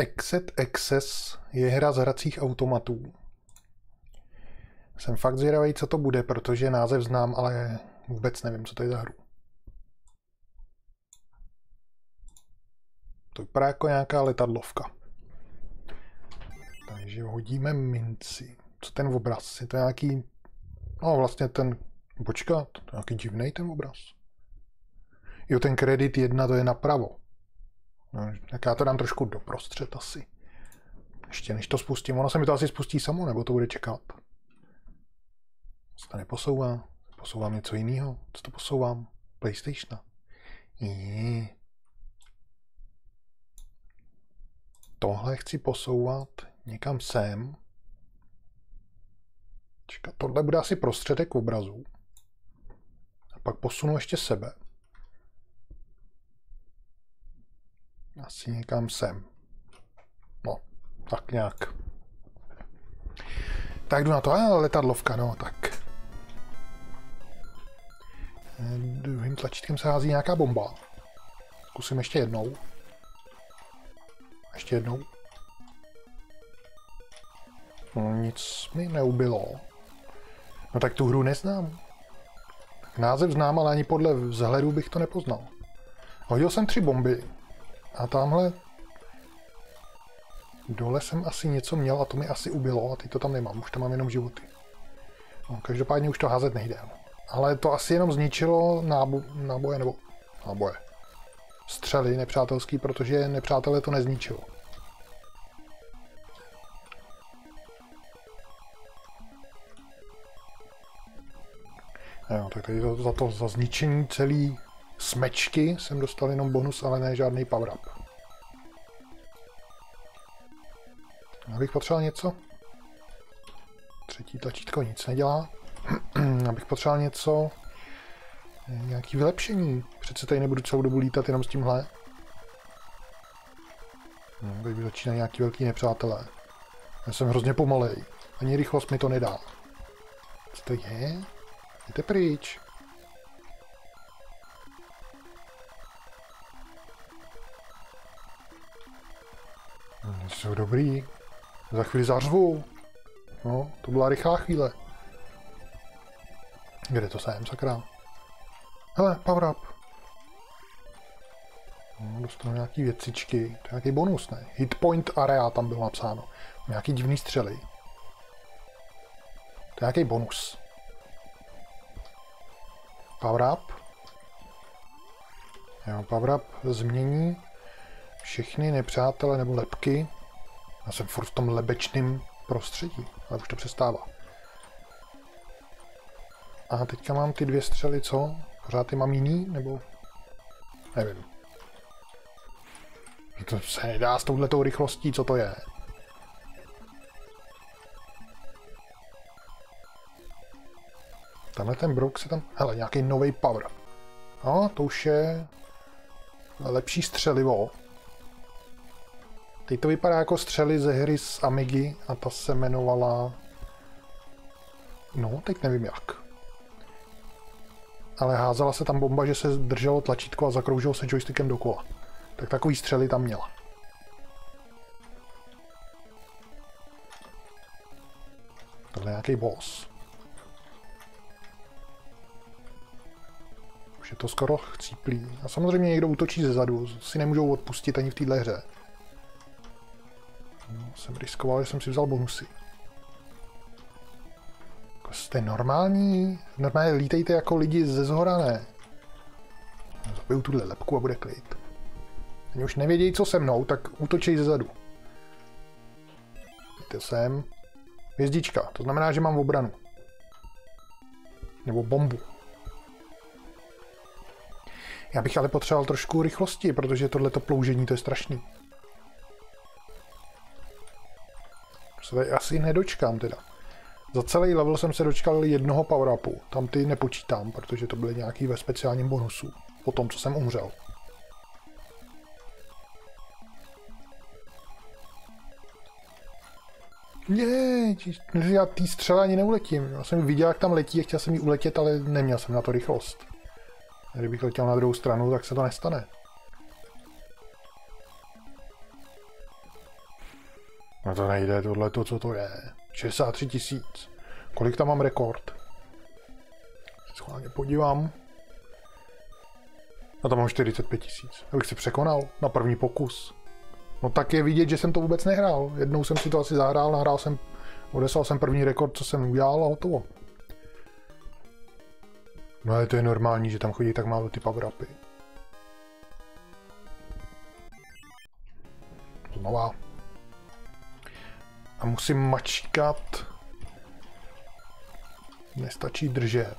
Exit Access je hra z hracích automatů. Jsem fakt zvědavý, co to bude, protože název znám, ale vůbec nevím, co to je za hru. To vypadá jako nějaká letadlovka. Takže hodíme minci. Co ten obraz? Je to nějaký... No vlastně ten... Počkat, to je nějaký divný ten obraz. Jo, ten kredit jedna, to je napravo. No, tak já to dám trošku doprostřed asi. Ještě než to spustím. Ono se mi to asi spustí samo, nebo to bude čekat. Se to neposouvá. Posouvám něco jiného. Co to posouvám? PlayStation. Je. Tohle chci posouvat někam sem. Čekat, tohle bude asi prostředek obrazu. A pak posunu ještě sebe. Asi někam sem. No, tak nějak. Tak jdu na to. A letadlovka, no, tak. Druhým tlačítkem se hází nějaká bomba. Zkusím ještě jednou. Ještě jednou. No, nic mi neubilo. No tak tu hru neznám. Tak název znám, ale ani podle vzhledu bych to nepoznal. Hodil jsem tři bomby. A tamhle dole jsem asi něco měl a to mi asi ubilo a teď to tam nemám, už tam mám jenom životy. No, každopádně už to házet nejde. Ale to asi jenom zničilo nábo- náboje nebo náboje. Střely nepřátelský, protože nepřátelé to nezničilo. Jo, tak tady za, za to za zničení celý smečky jsem dostal jenom bonus, ale ne žádný power up. Abych potřeboval něco? Třetí tlačítko nic nedělá. Abych potřeboval něco... Nějaký vylepšení. Přece tady nebudu celou dobu lítat jenom s tímhle. No, teď začínají nějaký velký nepřátelé. Já jsem hrozně pomalej. Ani rychlost mi to nedá. Co to je? Jděte pryč. Jsou dobrý. Za chvíli zařvu. No, to byla rychlá chvíle. Kde to jsem, sakra? Hele, power up. No, dostanu nějaký věcičky. To je nějaký bonus, ne? Hit point area tam bylo napsáno. Nějaký divný střely. To je nějaký bonus. Power up. Jo, power up změní všechny nepřátele nebo lepky. Já jsem furt v tom lebečném prostředí, ale už to přestává. A teďka mám ty dvě střely, co? Pořád ty mám jiný, nebo? Nevím. To se nedá s touhletou rychlostí, co to je. Tenhle ten brouk se tam... Hele, nějaký nový power. No, to už je lepší střelivo. Teď to vypadá jako střely ze hry z Amigy a ta se jmenovala... No, teď nevím jak. Ale házela se tam bomba, že se drželo tlačítko a zakroužilo se joystickem dokola. Tak takový střely tam měla. Tohle je nějaký boss. Už je to skoro chcíplý. A samozřejmě někdo útočí ze zadu, si nemůžou odpustit ani v téhle hře. No, jsem riskoval, že jsem si vzal bonusy. Jako jste normální? Normálně lítejte jako lidi ze zhora, ne? Zabiju tuhle lepku a bude klid. Oni už nevědějí, co se mnou, tak útočí ze zadu. Víte sem. Hvězdička, to znamená, že mám obranu. Nebo bombu. Já bych ale potřeboval trošku rychlosti, protože tohleto ploužení to je strašný. Se tady asi nedočkám teda. Za celý level jsem se dočkal jednoho power upu. Tam ty nepočítám, protože to byly nějaký ve speciálním bonusu. Po tom, co jsem umřel. Ne, já tý střele ani neuletím. Já jsem viděl, jak tam letí a chtěl jsem jí uletět, ale neměl jsem na to rychlost. Kdybych letěl na druhou stranu, tak se to nestane. No to nejde, tohle to, co to je. 63 tisíc. Kolik tam mám rekord? Schválně podívám. A tam mám 45 tisíc. Abych se překonal na první pokus. No tak je vidět, že jsem to vůbec nehrál. Jednou jsem si to asi zahrál, nahrál jsem, odeslal jsem první rekord, co jsem udělal a hotovo. No ale to je normální, že tam chodí tak málo ty power -upy. Znova. A musím mačkat. Nestačí držet.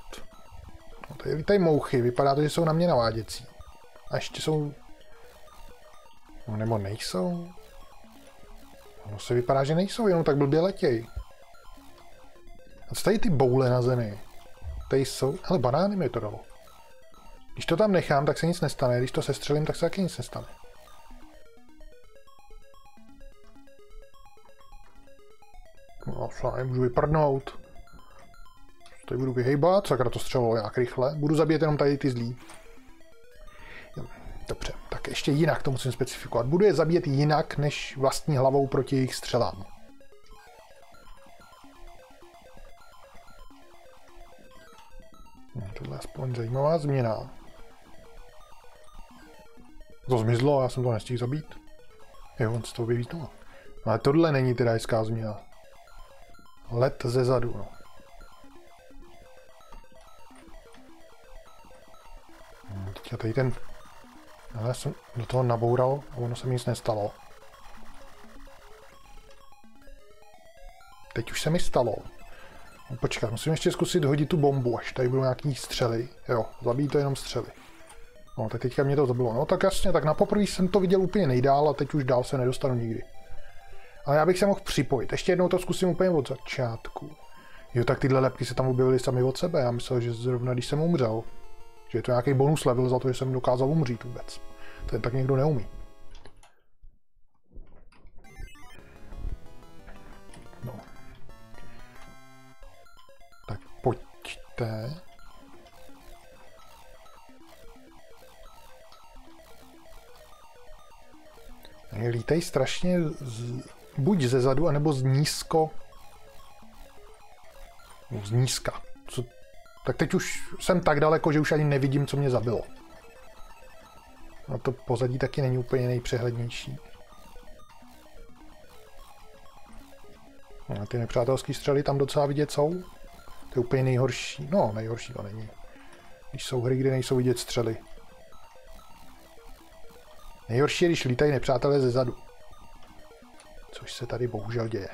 No tady lítají mouchy, vypadá to, že jsou na mě naváděcí. A ještě jsou... No, nebo nejsou? No se vypadá, že nejsou, jenom tak blbě letěj. A co tady ty boule na zemi? Tady jsou... Ale banány mi to dalo. Když to tam nechám, tak se nic nestane. Když to sestřelím, tak se taky nic nestane. No, já můžu vyprdnout. Tady budu vyhejbat, sakra to střelilo nějak rychle. Budu zabíjet jenom tady ty zlí. Dobře, tak ještě jinak to musím specifikovat. Budu je zabíjet jinak, než vlastní hlavou proti jejich střelám. No, tohle je aspoň zajímavá změna. To zmizlo, já jsem to nestihl zabít. Jo, on se to objeví. Ale tohle není teda hezká změna. Let ze zadu, no. Hmm, teď tady ten... Já jsem do toho naboural a ono se mi nic nestalo. Teď už se mi stalo. No, počkat, musím ještě zkusit hodit tu bombu, až tady budou nějaký střely. Jo, zabíjí to jenom střely. No, tak teďka mě to zabilo. No tak jasně, tak na poprvé jsem to viděl úplně nejdál a teď už dál se nedostanu nikdy. Ale já bych se mohl připojit. Ještě jednou to zkusím úplně od začátku. Jo, tak tyhle lepky se tam objevily sami od sebe. Já myslel, že zrovna když jsem umřel, že je to nějaký bonus level za to, že jsem dokázal umřít vůbec. To je tak někdo neumí. No. Tak pojďte. Lítej strašně z, buď ze zadu, anebo z nízko. No, z nízka. Co? Tak teď už jsem tak daleko, že už ani nevidím, co mě zabilo. A to pozadí taky není úplně nejpřehlednější. A ty nepřátelské střely tam docela vidět jsou. To je úplně nejhorší. No, nejhorší to není. Když jsou hry, kde nejsou vidět střely. Nejhorší je, když lítají nepřátelé ze zadu. Což se tady bohužel děje.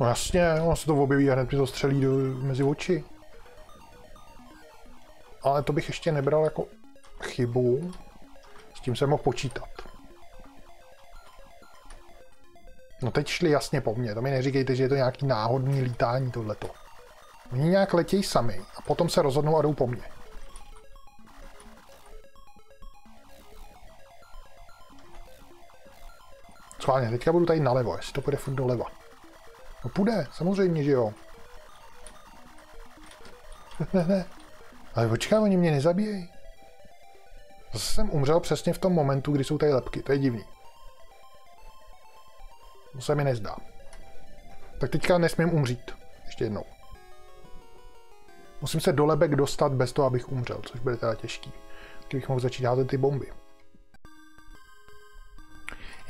No jasně, ono se to objeví a hned mi to střelí do, mezi oči. Ale to bych ještě nebral jako chybu. S tím jsem mohl počítat. No teď šli jasně po mně, to mi neříkejte, že je to nějaký náhodný lítání tohleto. Oni nějak letějí sami a potom se rozhodnou a jdou po mně. Schválně, teďka budu tady nalevo, jestli to půjde furt doleva. No půjde, samozřejmě, že jo. Ne, ne. Ale počkej, oni mě nezabíjejí. Zase jsem umřel přesně v tom momentu, kdy jsou tady lepky. To je divný. To se mi nezdá. Tak teďka nesmím umřít. Ještě jednou. Musím se do lebek dostat bez toho, abych umřel, což bude teda těžký. Kdybych mohl začít házet ty bomby.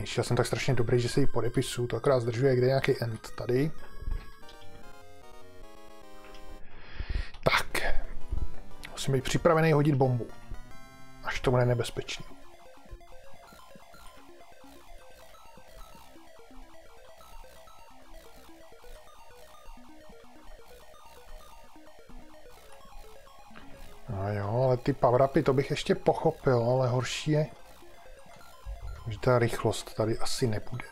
Ještě jsem tak strašně dobrý, že se ji podepisu, to akorát zdržuje, kde nějaký end tady. Tak. Musím být připravený hodit bombu. Až to bude nebezpečný. No jo, ale ty power to bych ještě pochopil, ale horší je, že ta rychlost tady asi nebude.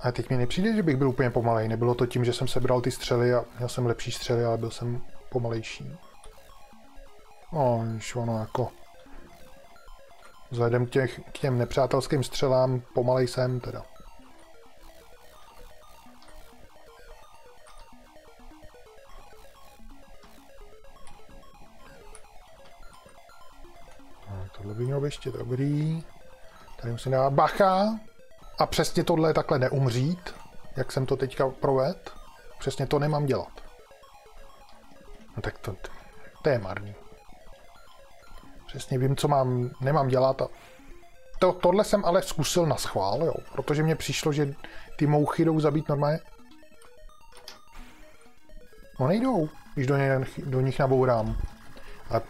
A teď mi nepřijde, že bych byl úplně pomalej. Nebylo to tím, že jsem sebral ty střely a měl jsem lepší střely, ale byl jsem pomalejší. No, už ono jako... Vzhledem těch, k těm nepřátelským střelám pomalej jsem teda. Skříňoviště, dobrý. Tady musím dát bacha. A přesně tohle je takhle neumřít, jak jsem to teďka proved. Přesně to nemám dělat. No tak to, to je marný. Přesně vím, co mám, nemám dělat a to, tohle jsem ale zkusil na schvál, jo, protože mně přišlo, že ty mouchy jdou zabít normálně. No nejdou, když do, ně, do nich nabourám. A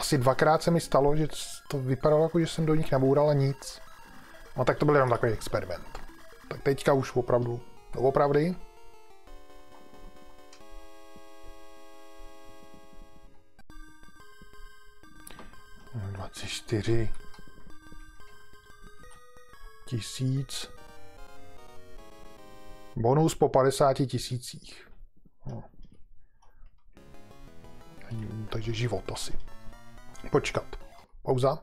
asi dvakrát se mi stalo, že to vypadalo jako, že jsem do nich naboural a nic. No tak to byl jenom takový experiment. Tak teďka už opravdu, opravdu. 24 tisíc. Bonus po 50 tisících. No. Takže život asi. Počkat. Pauza.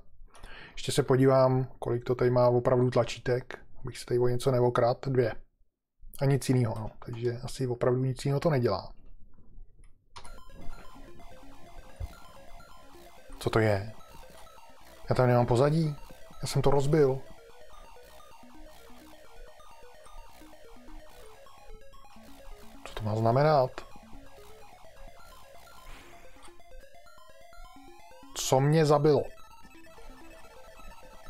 Ještě se podívám, kolik to tady má opravdu tlačítek, abych se tady o něco neokrat. Dvě. A nic jiného. No. Takže asi opravdu nic jiného to nedělá. Co to je? Já tam nemám pozadí. Já jsem to rozbil. Co to má znamenat? Co mě zabilo?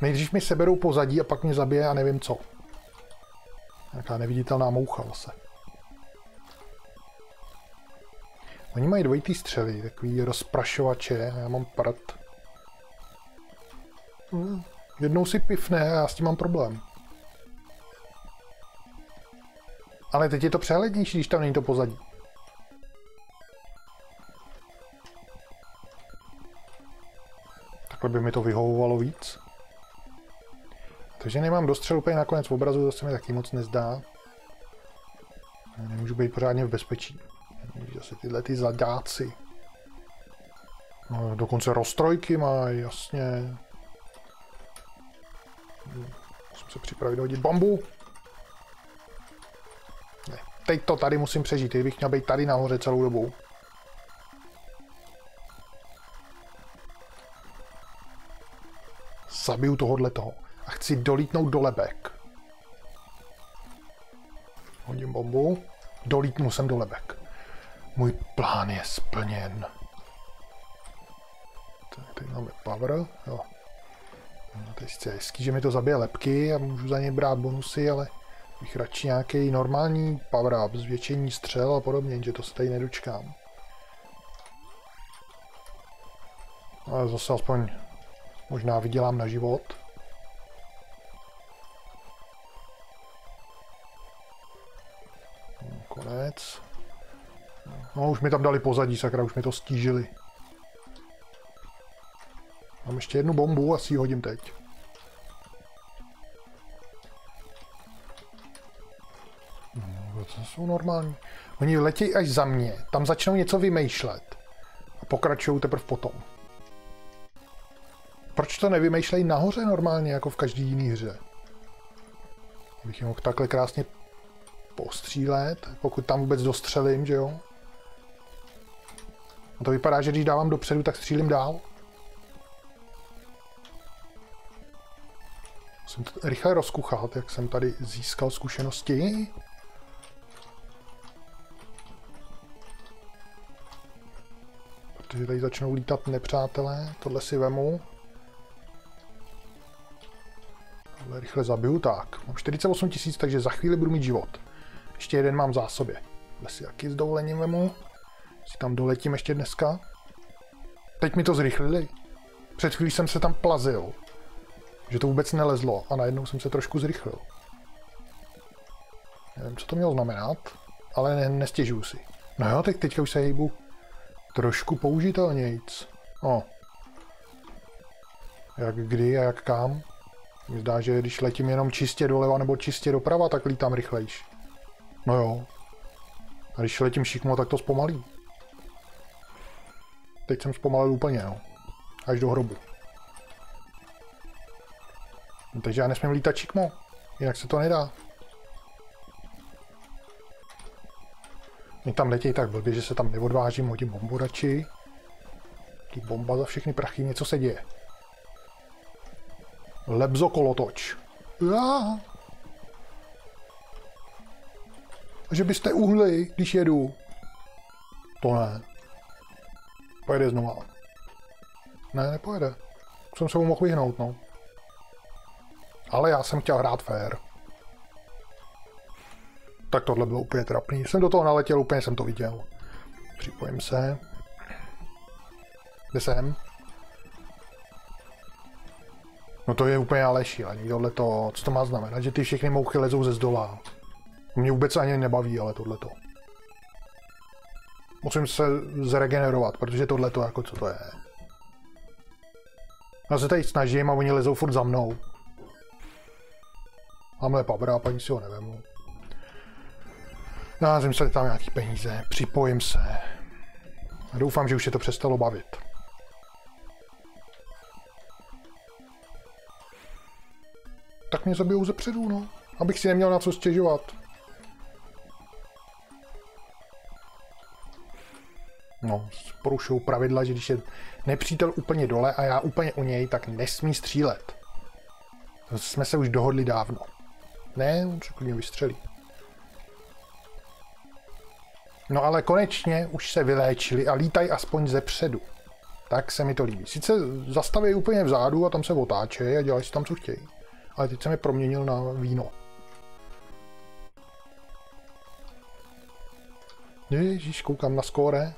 Nejdřív mi seberou pozadí a pak mě zabije a nevím co. Nějaká neviditelná moucha zase. Oni mají dvojitý střely, takový rozprašovače, já mám prd. Hmm. Jednou si pifne a já s tím mám problém. Ale teď je to přehlednější, když tam není to pozadí. Takhle by mi to vyhovovalo víc. Takže nemám dostřel úplně nakonec v obrazu, to se mi taky moc nezdá. Nemůžu být pořádně v bezpečí. Zase tyhle ty zadáci. No, dokonce roztrojky mají, jasně. Musím se připravit hodit bombu. Ne, teď to tady musím přežít, teď bych měl být tady nahoře celou dobu. Zabiju tohohle toho a chci dolítnout do lebek. Hodím bombu, dolítnu jsem do lebek. Můj plán je splněn. Tak, tady máme power, jo, No, to je hezký, že mi to zabije lepky a můžu za ně brát bonusy, ale bych radši nějaký normální power up, zvětšení střel a podobně, že to se tady nedočkám. Ale zase aspoň možná vydělám na život. No, konec. No, už mi tam dali pozadí, sakra, už mi to stížili. Mám ještě jednu bombu, asi ji hodím teď. No, to jsou normální. Oni letějí až za mě, tam začnou něco vymýšlet. A pokračují teprve potom. Proč to nevymýšlejí nahoře normálně, jako v každý jiný hře? Bych mohl takhle krásně postřílet, pokud tam vůbec dostřelím, že jo? A to vypadá, že když dávám dopředu, tak střílím dál. Musím to rychle rozkuchat, jak jsem tady získal zkušenosti. Protože tady začnou lítat nepřátelé. Tohle si vemu. Tohle rychle zabiju. Tak, mám 48 tisíc, takže za chvíli budu mít život. Ještě jeden mám v zásobě. Tohle si jaký s dovolením vemu. Si tam doletím ještě dneska. Teď mi to zrychlili. Před chvílí jsem se tam plazil že to vůbec nelezlo a najednou jsem se trošku zrychlil. Nevím, co to mělo znamenat, ale ne, nestěžuju si. No jo, teď teďka už se hejbu trošku použitelnějc. O. Jak kdy a jak kam. Mně zdá, že když letím jenom čistě doleva nebo čistě doprava, tak lítám rychlejš. No jo. A když letím šikmo, tak to zpomalí. Teď jsem zpomalil úplně, no. Až do hrobu. No, takže já nesmím lítat čikmo. Jinak se to nedá. Mě tam letějí tak blbě, že se tam neodvážím, hodím bombu radši. Taky bomba za všechny prachy, něco se děje. Lebzokolotoč. Já. A že byste uhli, když jedu. To ne. Pojede znova. Ne, nepojede. Jsem se mu mohl vyhnout, no. Ale já jsem chtěl hrát fair. Tak tohle bylo úplně trapný. Jsem do toho naletěl, úplně jsem to viděl. Připojím se. Kde jsem? No to je úplně ale šílený, tohle to, co to má znamenat, že ty všechny mouchy lezou ze zdola. Mě vůbec ani nebaví, ale tohleto. Musím se zregenerovat, protože tohle to jako co to je. Já se tady snažím a oni lezou furt za mnou. Máme power a paní si ho nevemu. Názím se tam nějaký peníze, připojím se. Doufám, že už je to přestalo bavit. Tak mě zabijou ze předu, no. Abych si neměl na co stěžovat. No, porušují pravidla, že když je nepřítel úplně dole a já úplně u něj, tak nesmí střílet. To jsme se už dohodli dávno. Ne, on se klidně vystřelí. No ale konečně už se vyléčili a lítají aspoň ze předu. Tak se mi to líbí. Sice zastaví úplně vzadu a tam se otáčejí a dělají si tam, co chtějí. Ale teď jsem je proměnil na víno. Ježíš, koukám na skóre.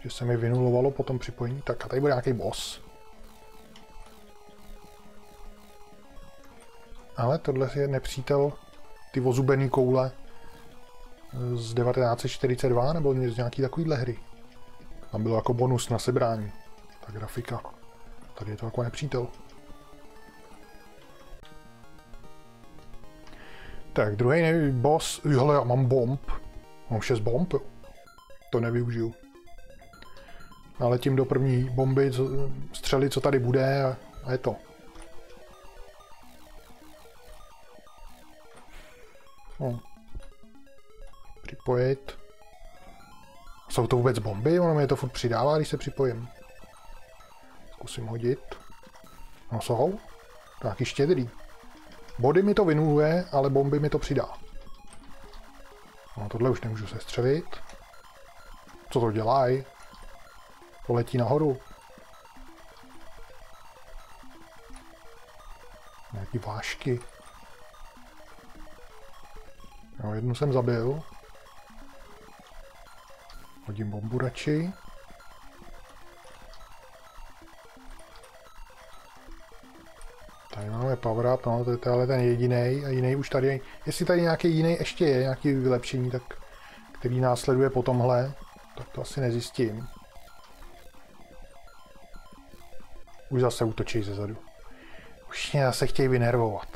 Že se mi vynulovalo po tom připojení. Tak a tady bude nějaký boss. Ale tohle je nepřítel ty ozubený koule z 1942 nebo z nějaký takovýhle hry. Tam bylo jako bonus na sebrání. Ta grafika. Tady je to jako nepřítel. Tak, druhý boss. Hele, já mám bomb. Mám 6 bomb. To nevyužiju. Ale tím do první bomby, co, střely, co tady bude a, je to. No. Připojit. Jsou to vůbec bomby? Ono mi to furt přidává, když se připojím. Zkusím hodit. No jsou. Taky štědrý. Body mi to vynuluje, ale bomby mi to přidá. No tohle už nemůžu sestřelit. Co to dělají? Poletí nahoru. Nějaký vášky. Jo, jednu jsem zabil. Hodím bombu radši. Tady máme power up, no, to je ale ten jediný a jiný už tady, jestli tady nějaký jiný ještě je, nějaký vylepšení, tak který následuje po tomhle, tak to asi nezjistím. Už zase útočí ze zadu. Už mě zase chtějí vynervovat.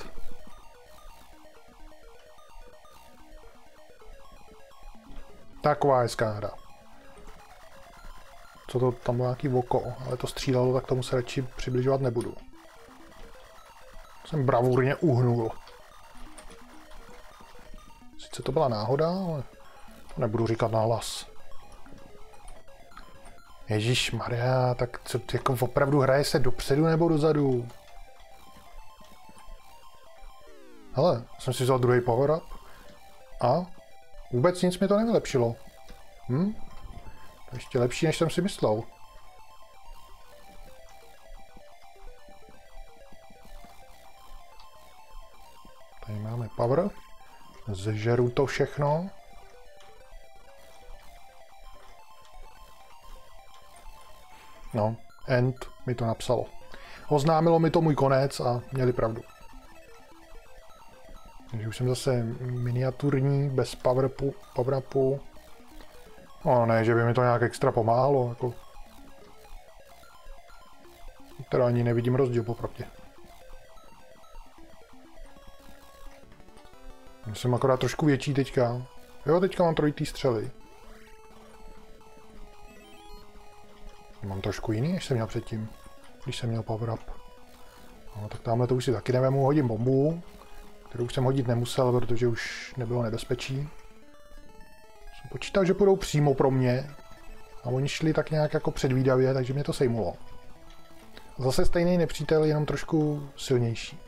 Taková hezká hra. Co to, tam bylo nějaký oko, ale to střílelo, tak tomu se radši přibližovat nebudu. Jsem bravurně uhnul. Sice to byla náhoda, ale to nebudu říkat na hlas. Ježíš Maria, tak co, jako opravdu hraje se dopředu nebo dozadu? Hele, jsem si vzal druhý power up a vůbec nic mi to nevylepšilo. Hm? To ještě lepší, než jsem si myslel. Tady máme power. Zžeru to všechno. No, end mi to napsalo. Oznámilo mi to můj konec a měli pravdu. Takže už jsem zase miniaturní, bez power-upu. Power no ne, že by mi to nějak extra pomáhalo, jako... Teda ani nevidím rozdíl popravdě. Jsem akorát trošku větší teďka. Jo, teďka mám trojitý střely. Mám trošku jiný, než jsem měl předtím, když jsem měl power up. No, tak tamhle to už si taky nevemu, hodím bombu, kterou jsem hodit nemusel, protože už nebylo nebezpečí. Jsem počítal, že půjdou přímo pro mě a oni šli tak nějak jako předvídavě, takže mě to sejmulo. Zase stejný nepřítel, jenom trošku silnější.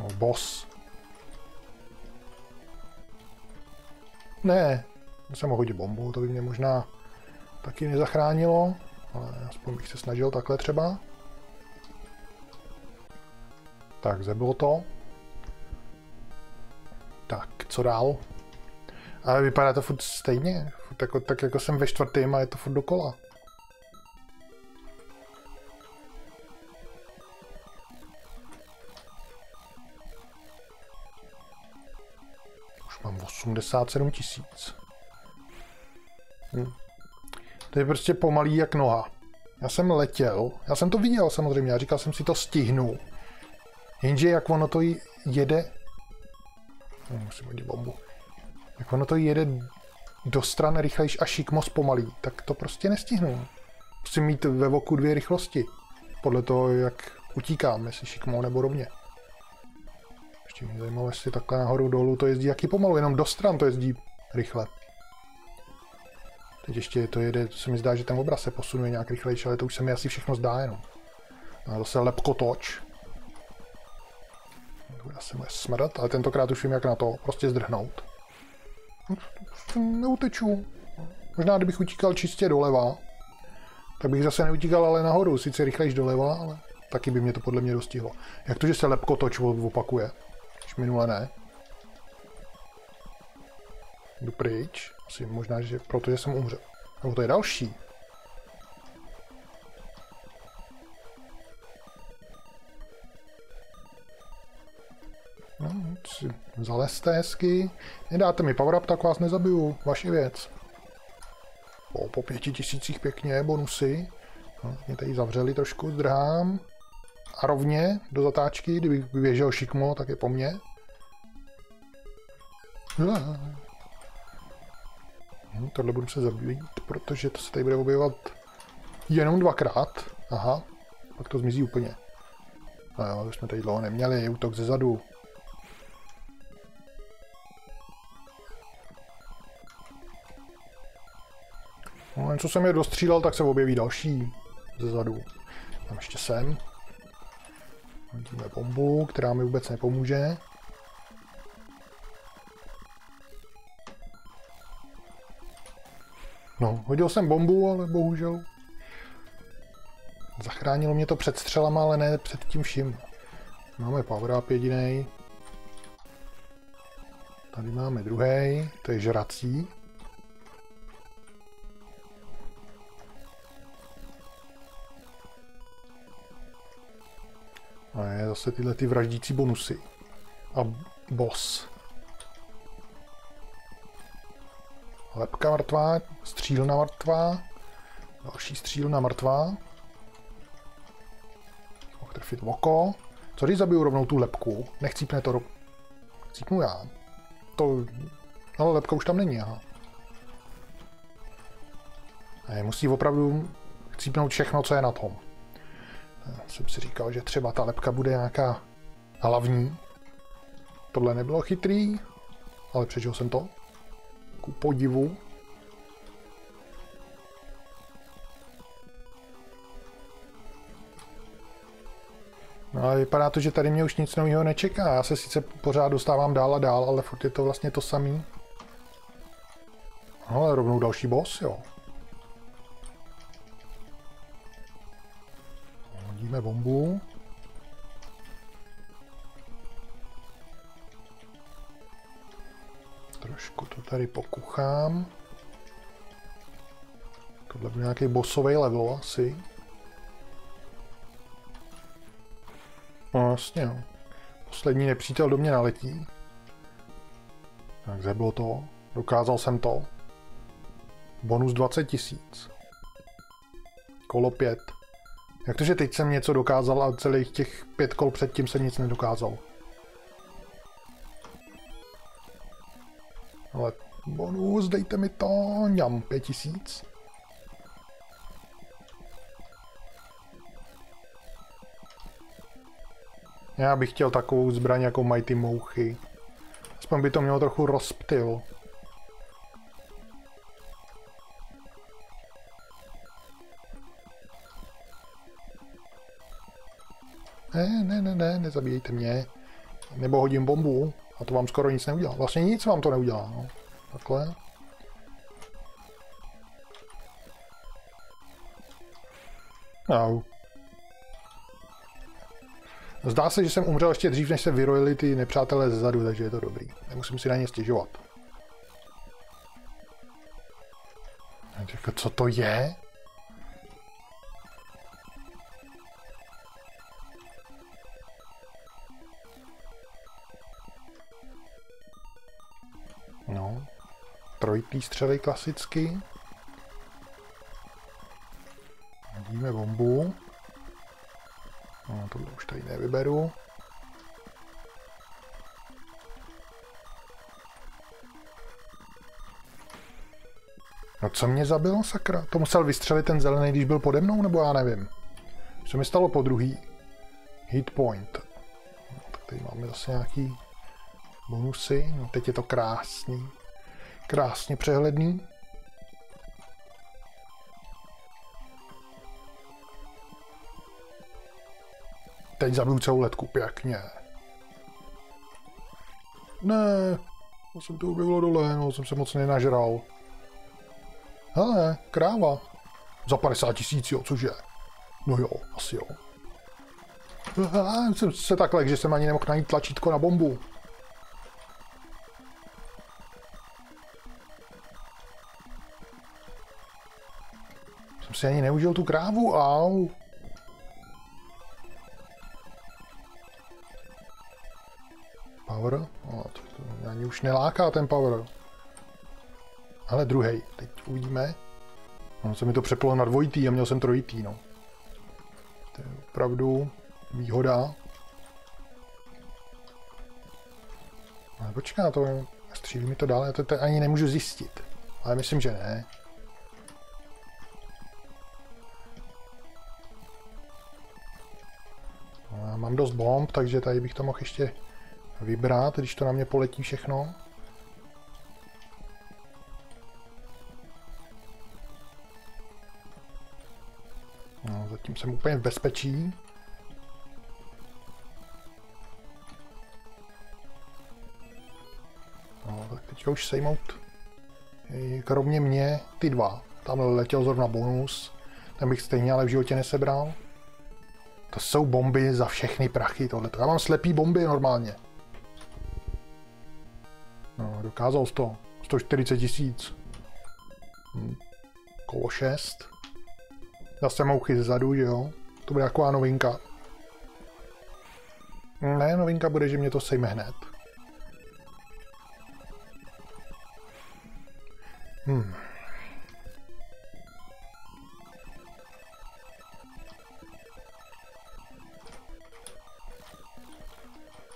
No, boss. Ne, jsem hodit bombu, to by mě možná taky nezachránilo, ale aspoň bych se snažil takhle třeba. Tak, zeblo to. Tak, co dál? Ale vypadá to furt stejně. Furt jako, tak jako jsem ve čtvrtém a je to furt dokola. 77 tisíc. Hm. To je prostě pomalý jak noha. Já jsem letěl, já jsem to viděl samozřejmě, já říkal jsem si to stihnu. Jenže jak ono to jede... Hm, musím hodit bombu. Jak ono to jede do stran rychlejš a šikmo zpomalí, tak to prostě nestihnu. Musím mít ve voku dvě rychlosti. Podle toho, jak utíkám, jestli šikmo nebo rovně. Ještě mě zajímalo, jestli takhle nahoru dolů to jezdí jaký pomalu, jenom do stran to jezdí rychle. Teď ještě to jede, to se mi zdá, že ten obraz se posunuje nějak rychlejší, ale to už se mi asi všechno zdá jenom. A zase lepkotoč. To asi bude smrt, ale tentokrát už vím, jak na to prostě zdrhnout. Neuteču. Možná, kdybych utíkal čistě doleva, tak bych zase neutíkal ale nahoru, sice rychlejš doleva, ale taky by mě to podle mě dostihlo. Jak to, že se lepkotoč opakuje? Minule ne. Jdu pryč. Asi možná, že protože jsem umřel. Nebo to je další. No, zalezte hezky. Nedáte mi power up, tak vás nezabiju. Vaše věc. Po, po pěti tisících pěkně, bonusy. No, mě tady zavřeli trošku, zdrhám. A rovně do zatáčky, kdybych běžel šikmo, tak je po mně. Hm, tohle budu se zabít, protože to se tady bude objevovat jenom dvakrát. Aha, pak to zmizí úplně. No jo, to jsme tady dlouho neměli, útok ze zadu. No, co jsem je dostřílel, tak se objeví další ze zadu. Tam ještě sem. Hodíme bombu, která mi vůbec nepomůže. No, hodil jsem bombu, ale bohužel zachránilo mě to před střelama, ale ne před tím vším. Máme power up jedinej. Tady máme druhý, to je žrací. A je zase tyhle ty vraždící bonusy. A boss. Lepka mrtvá, střílna mrtvá, další střílna mrtvá. Mohl trefit oko. Co když zabiju rovnou tu lepku? Nechcípne to... Chcípnu já. To... Ale lepka už tam není, aha. Ne, musí opravdu chcípnout všechno, co je na tom. Já jsem si říkal, že třeba ta lepka bude nějaká hlavní. Tohle nebylo chytrý, ale přežil jsem to ku podivu. No ale vypadá to, že tady mě už nic nového nečeká. Já se sice pořád dostávám dál a dál, ale furt je to vlastně to samý. No, ale rovnou další boss, jo. Hodíme bombu. Tady pokuchám. Tohle byl nějaký bossový level asi. No jasně, no. Poslední nepřítel do mě naletí. Tak zeblo to. Dokázal jsem to. Bonus 20 tisíc. Kolo 5. Jak to, že teď jsem něco dokázal a celých těch pět kol předtím se nic nedokázal? Bonus, dejte mi to, ňam, pět tisíc. Já bych chtěl takovou zbraň jako mají ty mouchy. Aspoň by to mělo trochu rozptyl. Ne, ne, ne, ne, nezabíjejte mě. Nebo hodím bombu a to vám skoro nic neudělá. Vlastně nic vám to neudělá, no. Takhle. Au. Zdá se, že jsem umřel ještě dřív, než se vyrojili ty nepřátelé zezadu, takže je to dobrý. Nemusím si na ně stěžovat. Co to je? Trojitý střely klasicky. Vidíme bombu. No, to už tady nevyberu. No co mě zabilo, sakra? To musel vystřelit ten zelený, když byl pode mnou, nebo já nevím. Co mi stalo po druhý? Hit point. No, tak tady máme zase nějaký bonusy. No, teď je to krásný. Krásně přehledný. Teď zabiju celou letku, pěkně. Ne, to jsem to objevilo dole, no jsem se moc nenažral. Hele, kráva. Za 50 tisíc, jo, cože? No jo, asi jo. Já jsem se takhle, že jsem ani nemohl najít tlačítko na bombu. Jsem si ani neužil tu krávu, au. Power? O, to, to ani už neláká ten power. Ale druhý, teď uvidíme. No, se mi to přeplo na dvojitý a měl jsem trojitý, no. To je opravdu výhoda. Ale počká, to střílí mi to dál, já to ani nemůžu zjistit. Ale myslím, že ne. Mám dost bomb, takže tady bych to mohl ještě vybrat, když to na mě poletí všechno. No, zatím jsem úplně v bezpečí. No, tak teďka už sejmout kromě mě ty dva. Tam letěl zrovna bonus, ten bych stejně ale v životě nesebral. To jsou bomby za všechny prachy tohle. Já mám slepý bomby normálně. No, dokázal to. 140 tisíc. Hm. Kolo 6. Zase mouchy zezadu, že jo? To bude taková novinka. Ne, novinka bude, že mě to sejme hned. Hmm.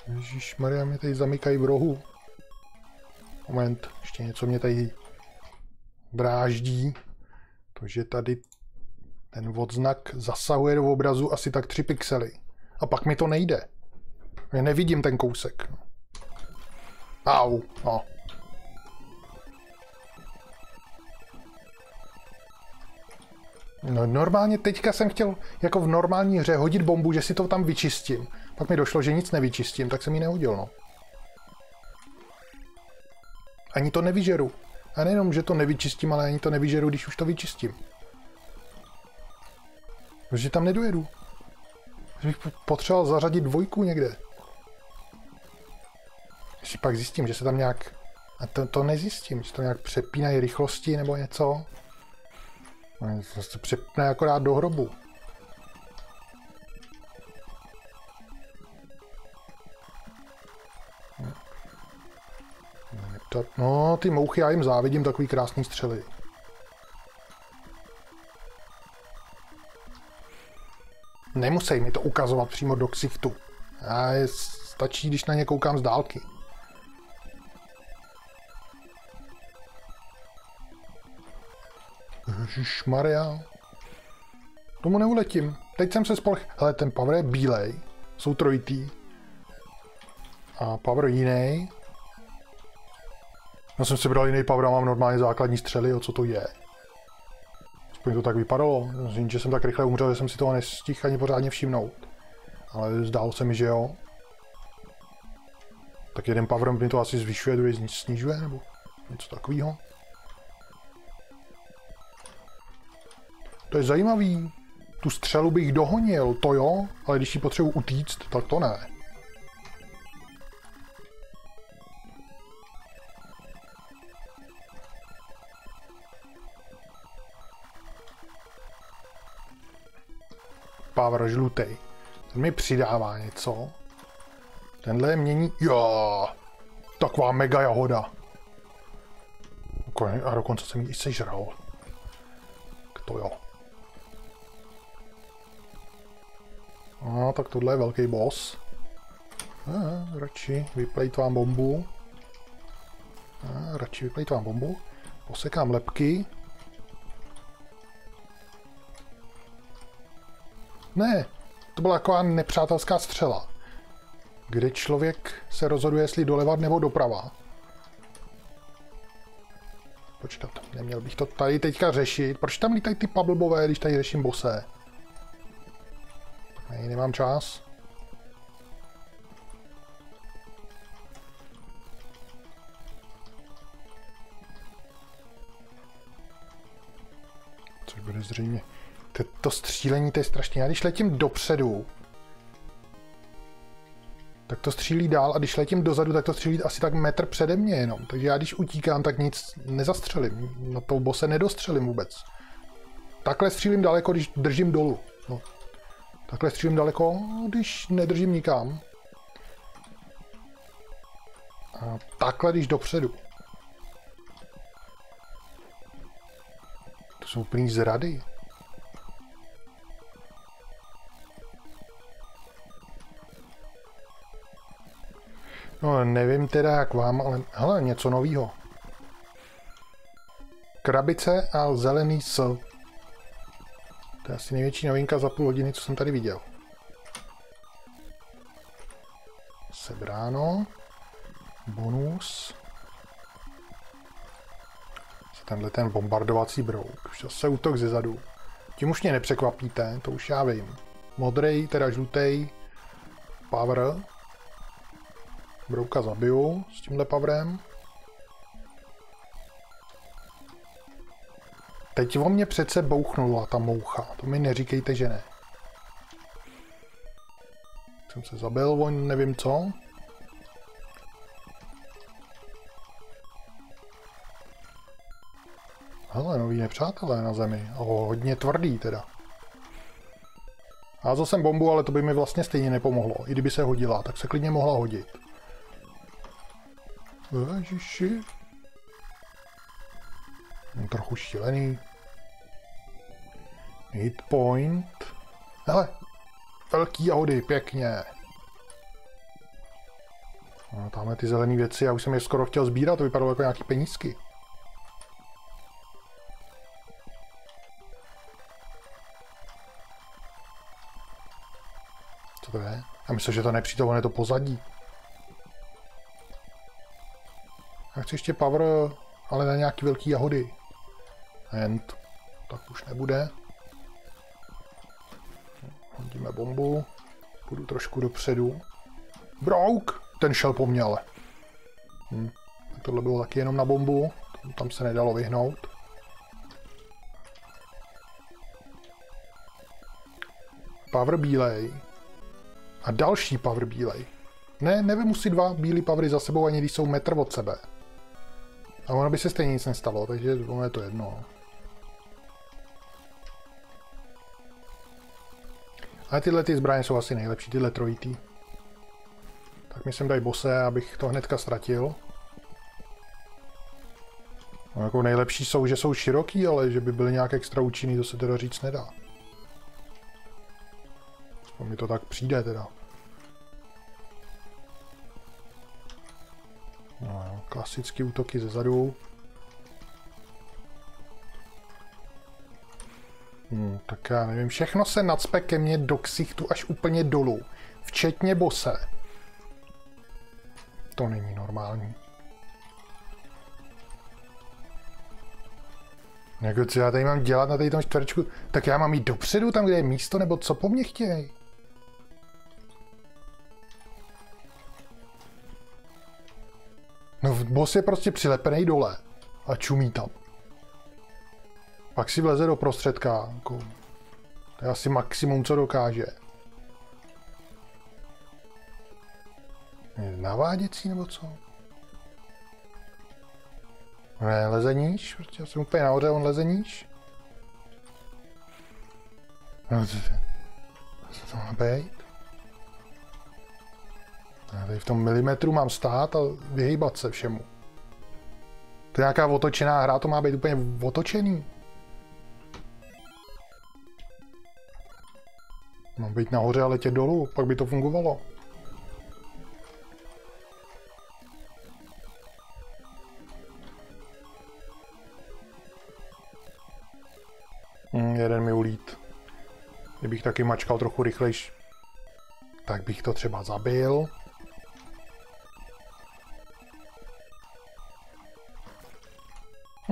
Ježíš Maria, mě tady zamykají v rohu. Moment, ještě něco mě tady bráždí. To, že tady ten odznak zasahuje do obrazu asi tak 3 pixely. A pak mi to nejde. Já nevidím ten kousek. Au, no. No normálně teďka jsem chtěl jako v normální hře hodit bombu, že si to tam vyčistím. Pak mi došlo, že nic nevyčistím, tak jsem ji nehodil, no. Ani to nevyžeru. A nejenom, že to nevyčistím, ale ani to nevyžeru, když už to vyčistím. Protože tam nedojedu. Že bych potřeboval zařadit dvojku někde. Když pak zjistím, že se tam nějak... A to, to nezjistím, že to nějak přepínají rychlosti nebo něco. No, to se přepne akorát do hrobu. No, ty mouchy, já jim závidím takový krásný střely. Nemusí mi to ukazovat přímo do ksichtu. A je, stačí, když na ně koukám z dálky. Maria. Tomu neuletím. Teď jsem se spolech... Hele, ten power je bílej. Jsou trojitý. A power jiný. Já jsem si bral jiný power mám normálně základní střely, o co to je. Aspoň to tak vypadalo. Že jsem tak rychle umřel, že jsem si toho nestihl ani pořádně všimnout. Ale zdálo se mi, že jo. Tak jeden power mi to asi zvyšuje, druhý snižuje, nebo něco takového. To je zajímavý. Tu střelu bych dohonil, to jo, ale když ji potřebuji utíct, tak to ne. Power žlutý. Ten mi přidává něco. Tenhle mění... Jo, taková mega jahoda. A dokonce jsem ji i sežral. To jo. No, tak tohle je velký boss. A, radši vyplejtvám bombu. A, radši vyplejtvám bombu. Posekám lepky. Ne, to byla taková nepřátelská střela, kde člověk se rozhoduje, jestli doleva nebo doprava. Počkat, neměl bych to tady teďka řešit. Proč tam lítají ty pablbové, když tady řeším bose? Nej, nemám čas. Což bude zřejmě to, to střílení, to je strašně. Já když letím dopředu, tak to střílí dál a když letím dozadu, tak to střílí asi tak metr přede mě jenom. Takže já když utíkám, tak nic nezastřelím. Na to bose nedostřelím vůbec. Takhle střílím daleko, když držím dolů. No. Takhle střílím daleko, když nedržím nikam. A takhle, když dopředu. To jsou úplný zrady. No, nevím teda jak vám, ale hele, něco novýho. Krabice a zelený s. To je asi největší novinka za půl hodiny, co jsem tady viděl. Sebráno. Bonus. Tenhle ten bombardovací brouk. Už zase útok ze zadu. Tím už mě nepřekvapíte, to už já vím. Modrej, teda žlutý. Power. Brouka zabiju s tímhle pavrem. Teď o mě přece bouchnula ta moucha. To mi neříkejte, že ne. Jsem se zabil, on nevím co. Hele, noví nepřátelé na zemi. O, hodně tvrdý teda. Házel jsem bombu, ale to by mi vlastně stejně nepomohlo. I kdyby se hodila, tak se klidně mohla hodit. Ježiši. Jsem trochu šílený. Hit point. Hele, velký Audi, pěkně. No, tamhle ty zelené věci, já už jsem je skoro chtěl sbírat, to vypadalo jako nějaký penízky. Co to je? Já myslím, že to je to pozadí. Já chci ještě power, ale na nějaký velký jahody. End. Tak už nebude. Hodíme bombu. Půjdu trošku dopředu. Brouk! Ten šel po mně ale. Hm. Tohle bylo taky jenom na bombu. Tam se nedalo vyhnout. Power bílej. A další power bílej. Ne, nevymusí dva bílý powery za sebou, ani když jsou metr od sebe. A ono by se stejně nic nestalo, takže ono je to jedno. Ale tyhle ty zbraně jsou asi nejlepší, tyhle trojitý. Tak mi sem dají bose, abych to hnedka ztratil. No, jako nejlepší jsou, že jsou široký, ale že by byly nějak extra účinný, to se teda říct nedá. To mi to tak přijde teda. No, klasické útoky ze zadu. Hmm, tak já nevím, všechno se nacpe ke mně do ksichtu až úplně dolů. Včetně bose. To není normální. Jako co já tady mám dělat na tady tom čtverečku? Tak já mám jít dopředu, tam kde je místo, nebo co po mně chtějí? Boss je prostě přilepený dole a čumí tam. Pak si vleze do prostředka. Jako, to je asi maximum, co dokáže. Naváděcí nebo co? Ne, leze níž, prostě já jsem úplně nahoře, on leze níž. No, co to má být? Já tady v tom milimetru mám stát a vyhýbat se všemu. To je nějaká otočená hra, to má být úplně otočený. Mám být nahoře a letět dolů, pak by to fungovalo. Hmm, jeden mi ulít. Kdybych taky mačkal trochu rychlejš, tak bych to třeba zabil.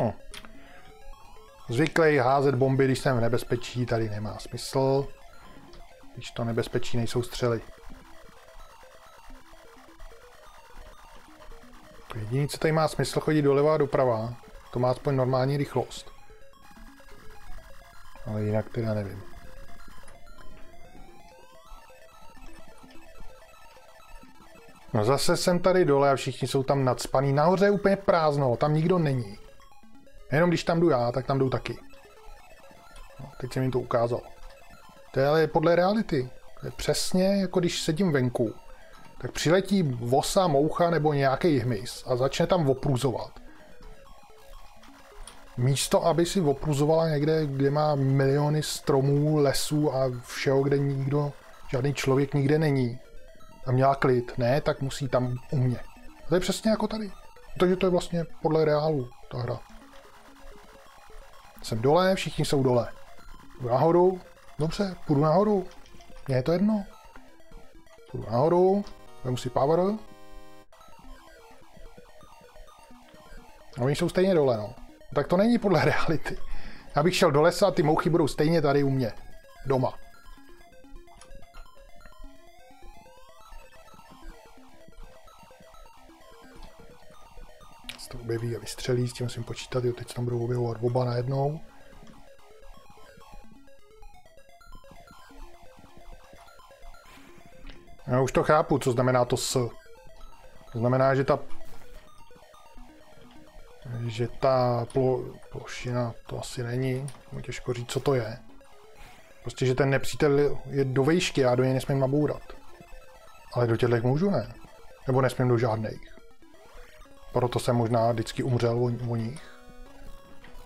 Hm. Zvyklý házet bomby, když jsem v nebezpečí, tady nemá smysl. Když to nebezpečí nejsou střely. Jediné, co tady má smysl, chodit doleva a doprava. To má aspoň normální rychlost. Ale jinak teda nevím. No zase jsem tady dole a všichni jsou tam nadspaný. Nahoře je úplně prázdno, tam nikdo není. Jenom když tam jdu já, tak tam jdou taky. No, teď jsem jim to ukázal. To je ale podle reality. To je přesně jako když sedím venku. Tak přiletí vosa, moucha nebo nějaký hmyz a začne tam opruzovat. Místo, aby si opruzovala někde, kde má miliony stromů, lesů a všeho, kde nikdo, žádný člověk nikde není. A měla klid. Ne, tak musí tam u mě. A to je přesně jako tady. Takže to je vlastně podle reálu ta hra. Jsem dole, všichni jsou dole. Jdu nahoru, dobře, půjdu nahoru. Mně je to jedno. Půjdu nahoru, vemu si power. A oni jsou stejně dole, no. Tak to není podle reality. Já bych šel do lesa a ty mouchy budou stejně tady u mě. Doma. To objeví a vystřelí, s tím musím počítat, jo, teď se tam budou objevovat oba najednou. Já už to chápu, co znamená to S. To znamená, že ta že ta plo, plošina to asi není, těžko říct, co to je. Prostě, že ten nepřítel je do vejšky, já do něj nesmím nabourat. Ale do těchto můžu ne. Nebo nesmím do žádných. Proto jsem možná vždycky umřel o, nich.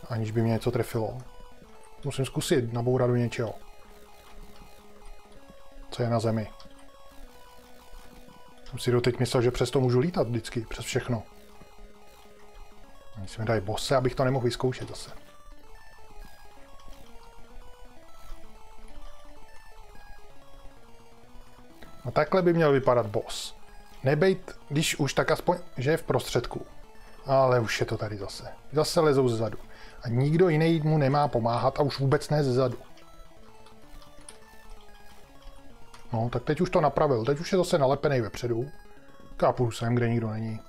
Aniž by mě něco trefilo. Musím zkusit nabourat do něčeho. Co je na zemi. Jsem si doteď myslel, že přesto můžu lítat vždycky, přes všechno. Oni si mi dají bose, abych to nemohl vyzkoušet zase. No takhle by měl vypadat boss. Nebejt, když už tak aspoň, že je v prostředku. Ale už je to tady zase. Zase lezou zezadu. A nikdo jiný mu nemá pomáhat a už vůbec ne zezadu. No, tak teď už to napravil. Teď už je zase nalepený vepředu. Kápu sem, kde nikdo není.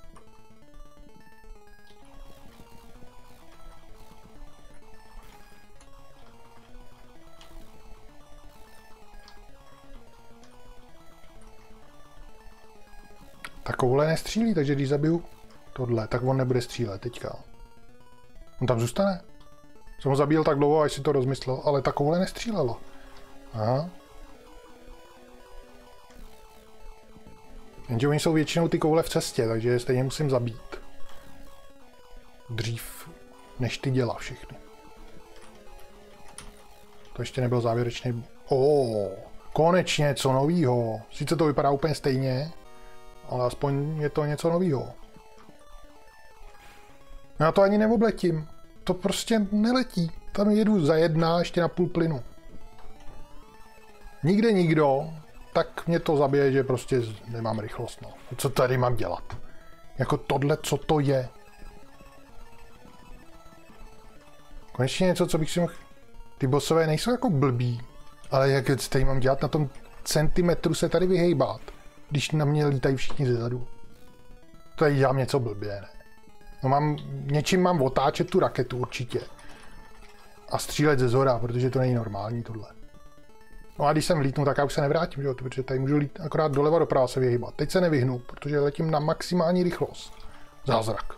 Takovouhle nestřílí, takže když zabiju tohle, tak on nebude střílet teďka. On tam zůstane. Jsem ho zabíjel tak dlouho, až si to rozmyslel, ale takovouhle nestřílelo. Aha. Jenže oni jsou většinou ty koule v cestě, takže je stejně musím zabít. Dřív, než ty dělá všechny. To ještě nebyl závěrečný... O, oh, konečně co novýho. Sice to vypadá úplně stejně, ale aspoň je to něco novýho. Já to ani neobletím. To prostě neletí. Tam jedu za jedna, ještě na půl plynu. Nikde nikdo, tak mě to zabije, že prostě nemám rychlost. No. Co tady mám dělat? Jako tohle, co to je? Konečně něco, co bych si mohl... Ty bosové nejsou jako blbí, ale jak tady mám dělat na tom centimetru se tady vyhejbat, když na mě lítají všichni zezadu. Tady dělám něco blbě, ne? No mám, něčím mám otáčet tu raketu určitě. A střílet ze zora, protože to není normální tohle. No a když jsem vlítnu, tak já už se nevrátím, že? protože tady můžu lít akorát doleva doprava se vyhýbat. Teď se nevyhnu, protože letím na maximální rychlost. Zázrak.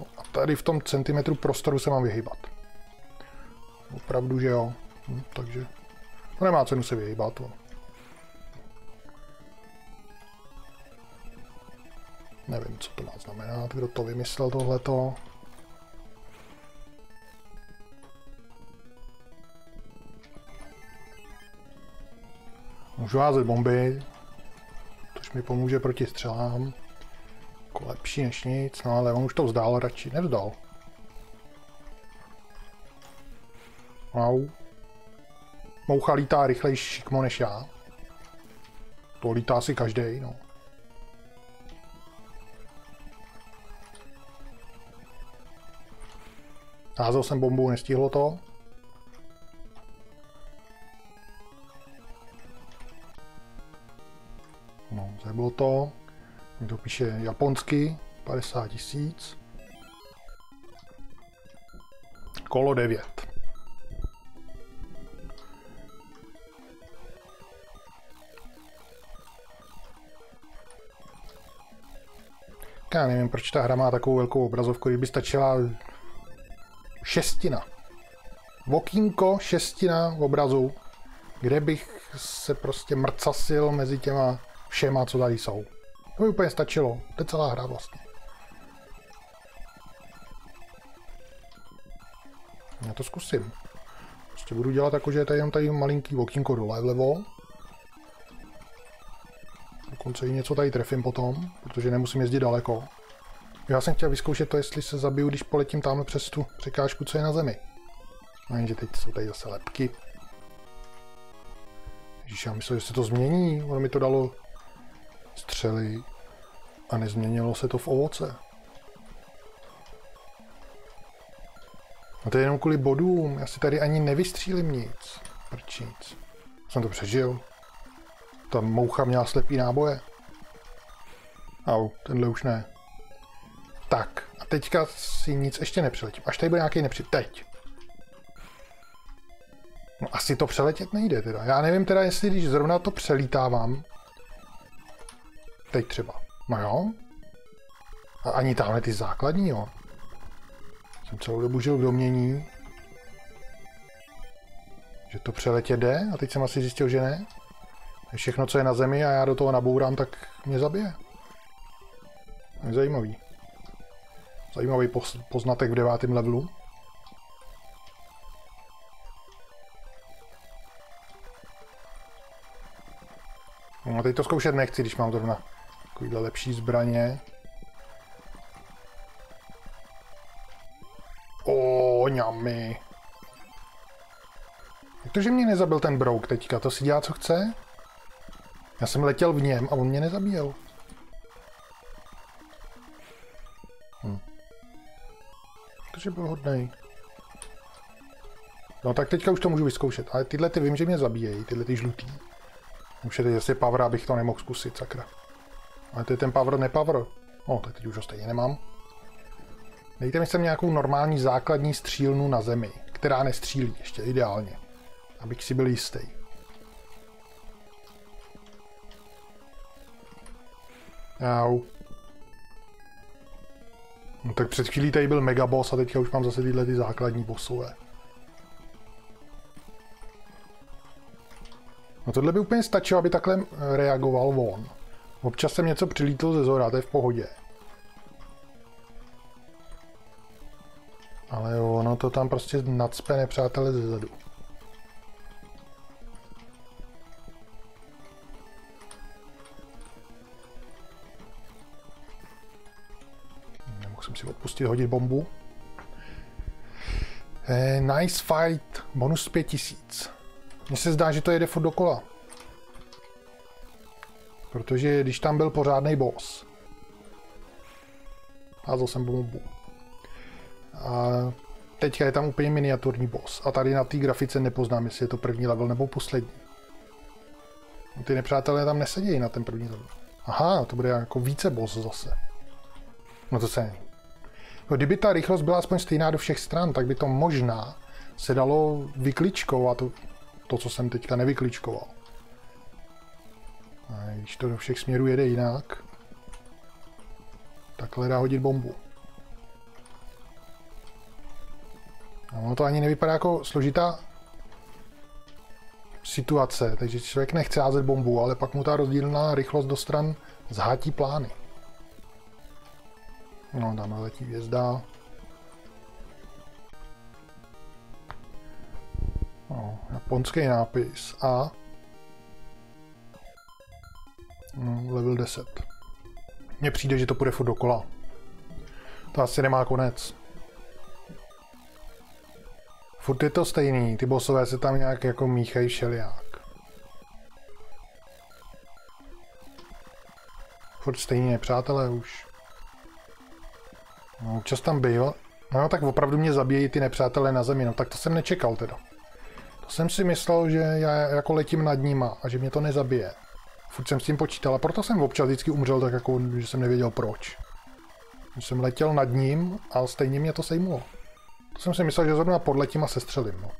No a tady v tom centimetru prostoru se mám vyhýbat. Opravdu, že jo. Hm, takže to nemá cenu se vyhýbat. To. Nevím, co to má znamenat, kdo to vymyslel tohleto. Můžu házet bomby, což mi pomůže proti střelám. Jako lepší než nic, no ale on už to vzdál radši. Nevzdal. Au. Moucha lítá rychlejší šikmo než já. To lítá si každý, no. Házel jsem bombu, nestihlo to. No, zeblo to. Někdo píše japonsky, 50 tisíc. Kolo 9. Já nevím, proč ta hra má takovou velkou obrazovku, kdyby stačila šestina. Vokínko, šestina obrazu, kde bych se prostě mrcasil mezi těma všema, co tady jsou. To by úplně stačilo. To je celá hra vlastně. Já to zkusím. Prostě budu dělat jako, že je tady jenom tady malinký okýnko dole vlevo. Dokonce i něco tady trefím potom, protože nemusím jezdit daleko. Já jsem chtěl vyzkoušet to, jestli se zabiju, když poletím tamhle přes tu překážku, co je na zemi. No jenže teď jsou tady zase lepky. Ježíš, já myslel, že se to změní. Ono mi to dalo střely a nezměnilo se to v ovoce. A to je jenom kvůli bodům. Já si tady ani nevystřílím nic. Proč nic? Jsem to přežil. Ta moucha měla slepý náboje. Au, tenhle už ne. Tak, a teďka si nic ještě nepřeletím. Až tady bude nějaký nepři... Teď. No asi to přeletět nejde teda. Já nevím teda, jestli když zrovna to přelítávám, Teď třeba. No jo. A ani tamhle ty základní, jo. Jsem celou dobu žil v domění, že to přeletě jde a teď jsem asi zjistil, že ne. Všechno, co je na zemi a já do toho nabourám, tak mě zabije. Je zajímavý. Zajímavý poznatek v devátém levelu. No a teď to zkoušet nechci, když mám zrovna takovýhle lepší zbraně. O, ňamy. Jak to, že mě nezabil ten brouk teďka? To si dělá, co chce? Já jsem letěl v něm a on mě nezabíjel. Takže byl hodnej. No tak teďka už to můžu vyzkoušet. Ale tyhle ty vím, že mě zabíjejí, tyhle ty žlutý. Už je teď asi power, abych to nemohl zkusit, sakra. Ale to je ten power, nepower. No, tak teď už ho stejně nemám. Dejte mi sem nějakou normální základní střílnu na zemi, která nestřílí ještě ideálně. Abych si byl jistý. Jau. No tak před chvílí tady byl megaboss a teďka už mám zase tyhle ty základní bossové. No tohle by úplně stačilo, aby takhle reagoval on. Občas jsem něco přilítl ze zora, to je v pohodě. Ale ono to tam prostě nadspe nepřátelé ze si odpustit hodit bombu. Eh, nice fight, bonus 5000. Mně se zdá, že to jede furt dokola. Protože když tam byl pořádný boss, házel jsem bombu. A teďka je tam úplně miniaturní boss. A tady na té grafice nepoznám, jestli je to první level nebo poslední. Ty nepřátelé tam nesedějí na ten první level. Aha, to bude jako více boss zase. No to se No, kdyby ta rychlost byla aspoň stejná do všech stran, tak by to možná se dalo vykličkovat to, to co jsem teďka nevykličkoval. A když to do všech směrů jede jinak, takhle dá hodit bombu. A ono to ani nevypadá jako složitá situace, takže člověk nechce házet bombu, ale pak mu ta rozdílná rychlost do stran zhátí plány. No, tam letí hvězda. No, japonský nápis a no, level 10. Mně přijde, že to půjde furt dokola. To asi nemá konec. Furt je to stejný, ty bosové se tam nějak jako míchají všelijak. Furt stejní nepřátelé už. No, občas tam byl. No tak opravdu mě zabíjejí ty nepřátelé na zemi, no tak to jsem nečekal teda. To jsem si myslel, že já jako letím nad nima a že mě to nezabije. Furt jsem s tím počítal a proto jsem občas vždycky umřel tak jako, že jsem nevěděl proč. Že jsem letěl nad ním a stejně mě to sejmulo. To jsem si myslel, že zrovna podletím a sestřelím, no.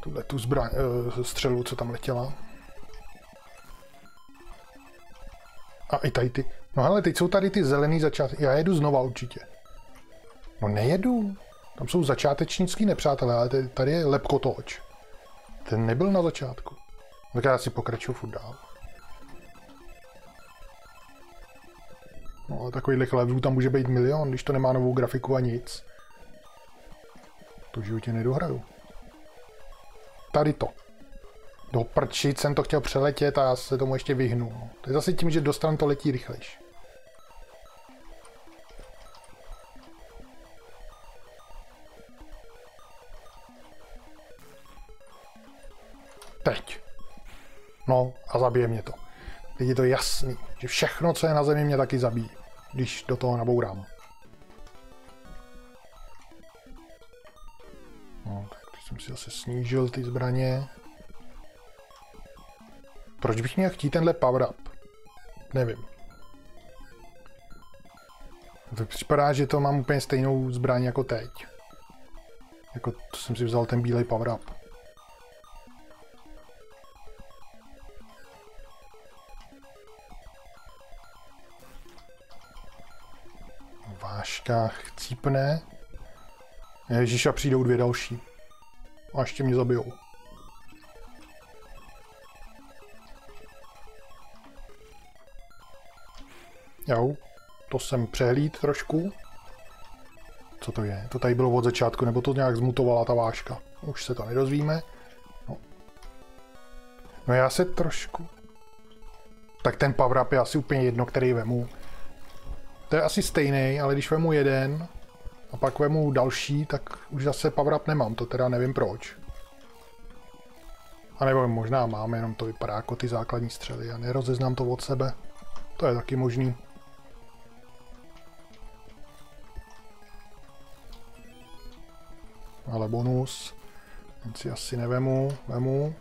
Tuhle tu zbraň, uh, střelu, co tam letěla. A i tady ty. No ale teď jsou tady ty zelený začátky. Já jedu znova určitě. No nejedu. Tam jsou začátečnický nepřátelé, ale tady je lepkotoč. Ten nebyl na začátku. Tak já si pokračuju furt dál. No ale takovýhle levelů tam může být milion, když to nemá novou grafiku a nic. To v životě nedohraju. Tady to. Do prčit jsem to chtěl přeletět a já se tomu ještě vyhnu. To je zase tím, že do stran to letí rychlejš. Teď. No a zabije mě to. Teď je to jasný, že všechno, co je na zemi, mě taky zabíjí, když do toho nabourám. No, tak jsem si zase snížil ty zbraně. Proč bych měl chtít tenhle power up? Nevím. To připadá, že to mám úplně stejnou zbraň jako teď. Jako to jsem si vzal ten bílej power up. Váškách chcípne. Ježíš a přijdou dvě další. A ještě mě zabijou. Jo, to jsem přehlíd trošku. Co to je? To tady bylo od začátku, nebo to nějak zmutovala ta váška? Už se to nedozvíme. No, no já se trošku... Tak ten power up je asi úplně jedno, který vemu. To je asi stejný, ale když vemu jeden a pak vemu další, tak už zase power up nemám, to teda nevím proč. A nebo možná mám, jenom to vypadá jako ty základní střely a nerozeznám to od sebe. To je taky možný. ale bonus. Ten si asi nevemu, vemu.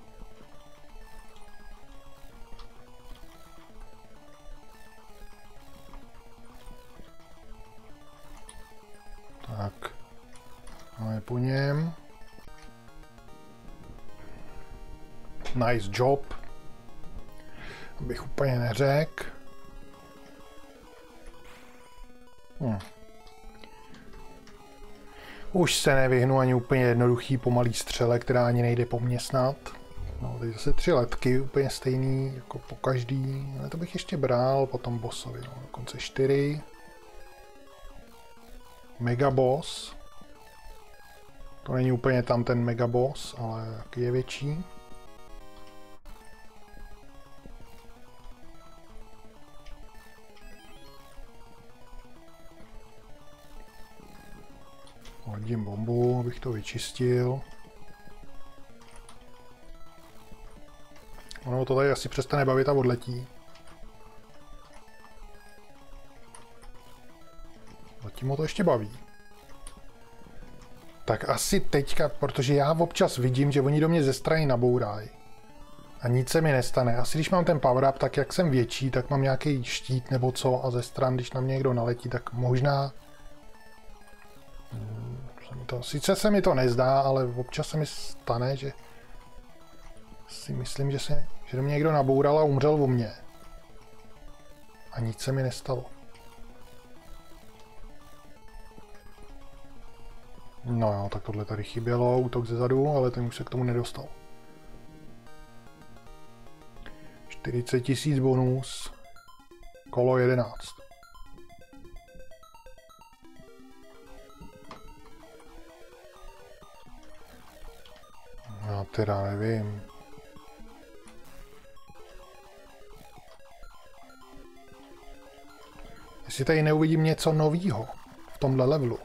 Po něm. Nice job. Abych úplně neřekl. Hm. Už se nevyhnu ani úplně jednoduchý pomalý střele, která ani nejde po mně snad. No, teď zase tři letky, úplně stejný jako po každý. Ale to bych ještě bral, potom bossovi, no, dokonce čtyři. Megaboss. To není úplně tam ten megaboss, ale taky je větší. Hodím bombu, abych to vyčistil. Ono to tady asi přestane bavit a odletí. Zatím ho to ještě baví. Tak asi teďka, protože já občas vidím, že oni do mě ze strany nabourají. A nic se mi nestane. Asi když mám ten power up, tak jak jsem větší, tak mám nějaký štít nebo co a ze stran, když na mě někdo naletí, tak možná to, sice se mi to nezdá, ale občas se mi stane, že si myslím, že, se, že do mě někdo naboural a umřel o mě. A nic se mi nestalo. No jo, tak tohle tady chybělo, útok ze zadu, ale ten už se k tomu nedostal. 40 tisíc bonus, kolo 11. Já teda nevím. Jestli tady neuvidím něco novýho v tomhle levelu,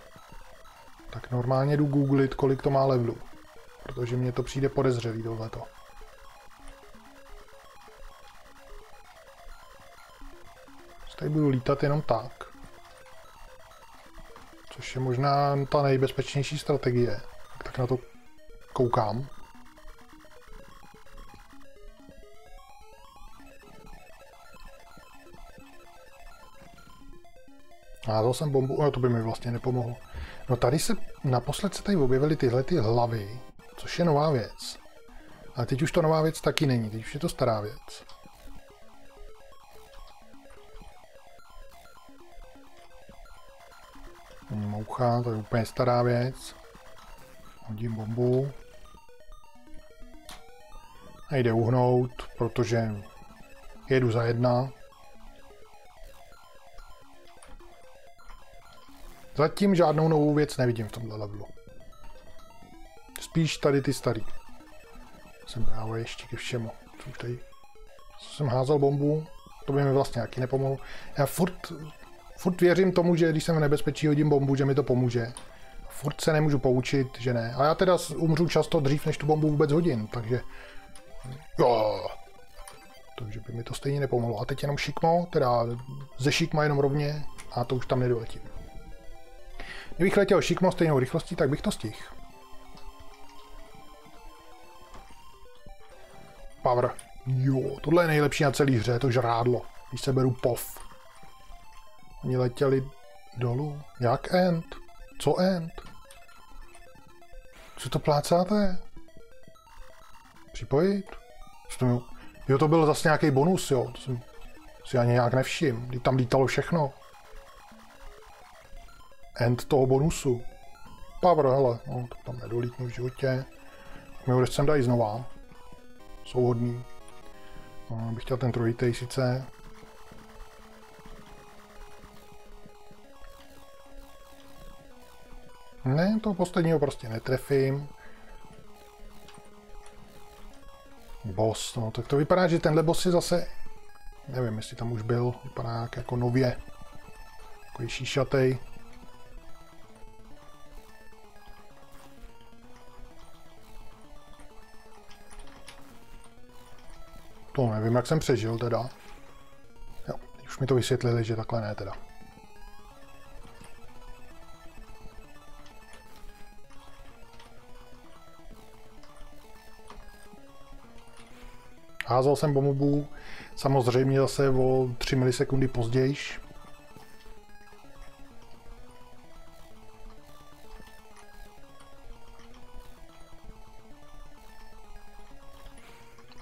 tak normálně jdu googlit, kolik to má levelu. Protože mně to přijde podezřelý tohleto. Tady budu lítat jenom tak. Což je možná ta nejbezpečnější strategie. Tak na to koukám. Házal jsem bombu, no to by mi vlastně nepomohlo. No tady se, naposled se tady objevily tyhle ty hlavy, což je nová věc. Ale teď už to nová věc taky není, teď už je to stará věc. Moucha, to je úplně stará věc. Hodím bombu. Nejde uhnout, protože jedu za jedna. Zatím žádnou novou věc nevidím v tomhle levelu. Spíš tady ty starý. Jsem dával ještě ke všemu. Co už tady jsem házel bombu, to by mi vlastně nějaký nepomohlo. Já furt, furt věřím tomu, že když jsem v nebezpečí hodím bombu, že mi to pomůže. Furt se nemůžu poučit, že ne. A já teda umřu často dřív, než tu bombu vůbec hodím, takže... Jo. Takže by mi to stejně nepomohlo. A teď jenom šikmo, teda ze šikma jenom rovně a to už tam nedoletím. Kdybych letěl šikmo stejnou rychlostí, tak bych to stihl. Power. Jo, tohle je nejlepší na celý hře, to žrádlo. Když se beru pov. Oni letěli dolů. Jak end? Co end? Co to plácáte? Připojit? Jo, to byl zase nějaký bonus, jo. To jsem si ani nějak nevšim. Kdy tam lítalo všechno end toho bonusu. Power, hele, no, tak tam nedolítnu v životě. Mi ho sem dají znova. Jsou hodný. No, bych chtěl ten trojitej sice. Ne, toho posledního prostě netrefím. Boss, no tak to vypadá, že tenhle boss je zase, nevím, jestli tam už byl, vypadá jako nově. Takový šíšatej. To nevím, jak jsem přežil teda. Jo, už mi to vysvětlili, že takhle ne teda. Házel jsem bombu samozřejmě zase o 3 milisekundy později,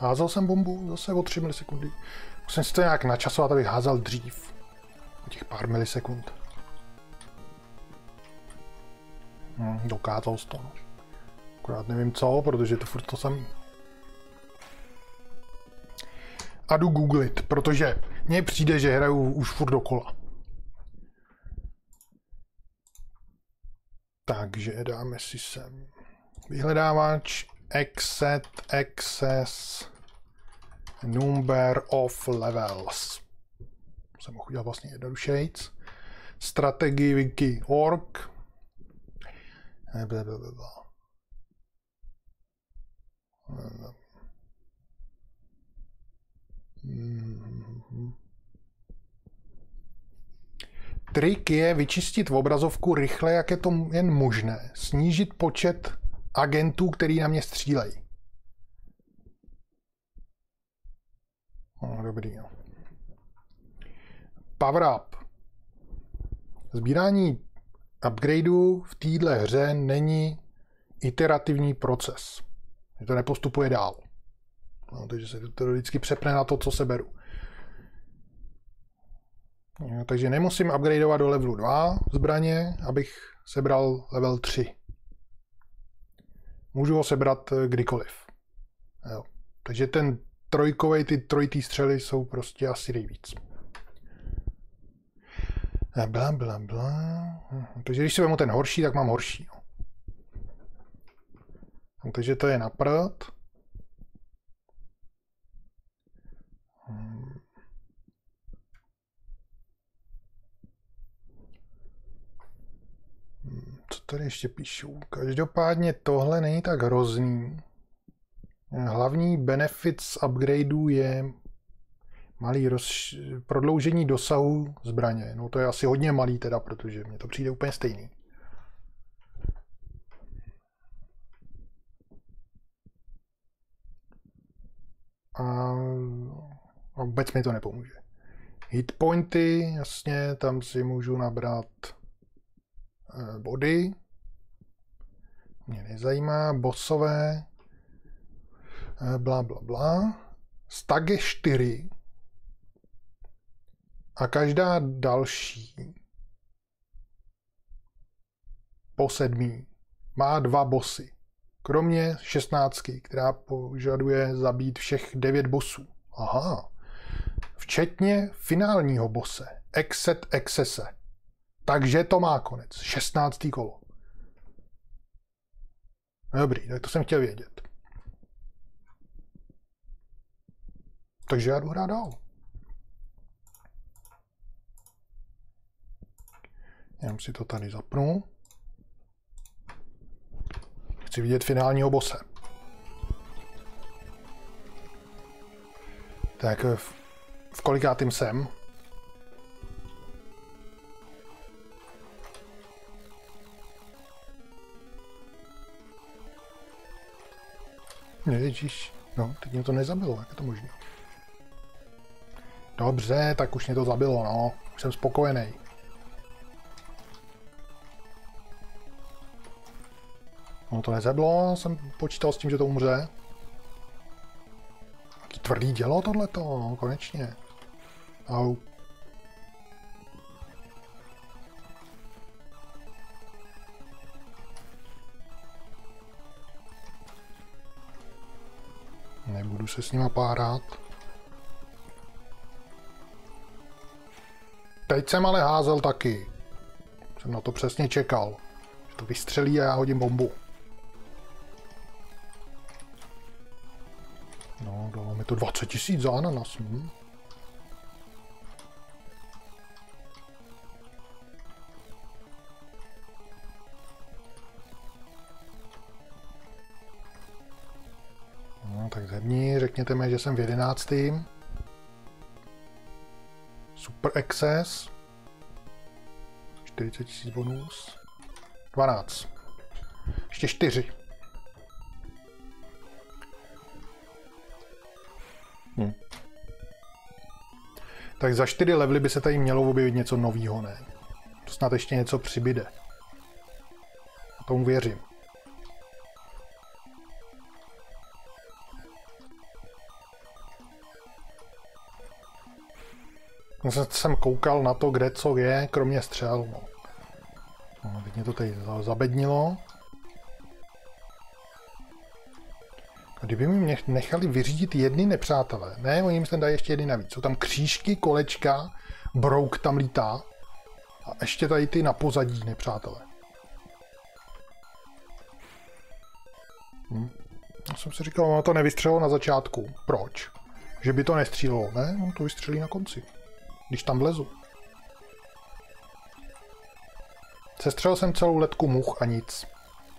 Házel jsem bombu zase o 3 milisekundy. Musím si to nějak načasovat, abych házel dřív. O těch pár milisekund. Hm, dokázal to. No. Akorát nevím co, protože to furt to jsem... A jdu googlit, protože mně přijde, že hraju už furt dokola. Takže dáme si sem vyhledávač exit access number of levels. Jsem mohl udělat vlastně jednodušejc. Strategii wiki org. Trik je vyčistit obrazovku rychle, jak je to jen možné. Snížit počet agentů, který na mě střílejí. No, dobrý, no. Power up. Sbírání upgradeu v téhle hře není iterativní proces. To nepostupuje dál. No, takže se to vždycky přepne na to, co se beru. No, takže nemusím upgradeovat do levelu 2 zbraně, abych sebral level 3. Můžu ho sebrat eh, kdykoliv. Jo. Takže ten trojkový, ty trojitý střely jsou prostě asi nejvíc. Bla, bla, bla. Takže když si vemu ten horší, tak mám horší. No. No, takže to je na prd. Hmm. Co tady ještě píšu? Každopádně tohle není tak hrozný. Hlavní benefit z upgradeů je malý roz... prodloužení dosahu zbraně. No to je asi hodně malý teda, protože mně to přijde úplně stejný. A vůbec mi to nepomůže. Hitpointy, jasně, tam si můžu nabrat eh, body. Mě nezajímá. Bosové. Eh, bla, bla, bla. Stag je 4. A každá další po sedmí má dva bosy. Kromě šestnáctky, která požaduje zabít všech devět bosů. Aha. Včetně finálního bose. Exet Excese. Takže to má konec. Šestnáctý kolo. Dobrý, tak to jsem chtěl vědět. Takže já jdu hrát dál. Já si to tady zapnu. Chci vidět finálního bose. Tak v, v kolikátým jsem? Ježíš, no, teď mě to nezabilo, jak je to možné? Dobře, tak už mě to zabilo, no. Už jsem spokojený. No to nezeblo, jsem počítal s tím, že to umře. Taký tvrdý dělo tohleto, no, konečně. Au. Nebudu se s nima párat. Teď jsem ale házel taky. Jsem na to přesně čekal. Že to vystřelí a já hodím bombu. No, dalo mi to 20 tisíc za ananas. Hm? No, tak zevní, řekněte mi, že jsem v jedenáctým. Super Access. 40 tisíc bonus. 12. Ještě 4. Hm. Tak za 4 levely by se tady mělo objevit něco nového, ne? To snad ještě něco přibyde. A tomu věřím. Jsem koukal na to, kde co je, kromě střel. No. No, teď mě to tady zabednilo. Kdyby mi nechali vyřídit jedny nepřátelé, ne, oni mi tam dají ještě jedny navíc. Jsou tam křížky, kolečka, brouk tam lítá a ještě tady ty na pozadí nepřátelé. Hm. Já jsem si říkal, ono to nevystřelilo na začátku. Proč? Že by to nestřílelo, ne? On to vystřelí na konci když tam vlezu. Sestřel jsem celou letku much a nic.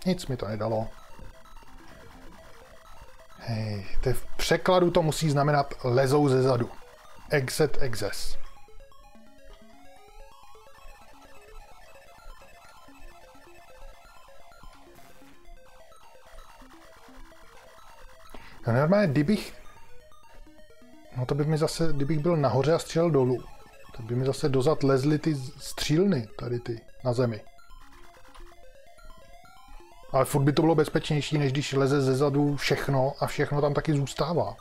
Nic mi to nedalo. Hej, to v překladu to musí znamenat lezou ze zadu. Exit exes. No normálně, kdybych... No to by mi zase, kdybych byl nahoře a střelil dolů, tak by mi zase dozad lezly ty střílny, tady ty, na zemi. Ale furt by to bylo bezpečnější, než když leze ze zadu všechno a všechno tam taky zůstává.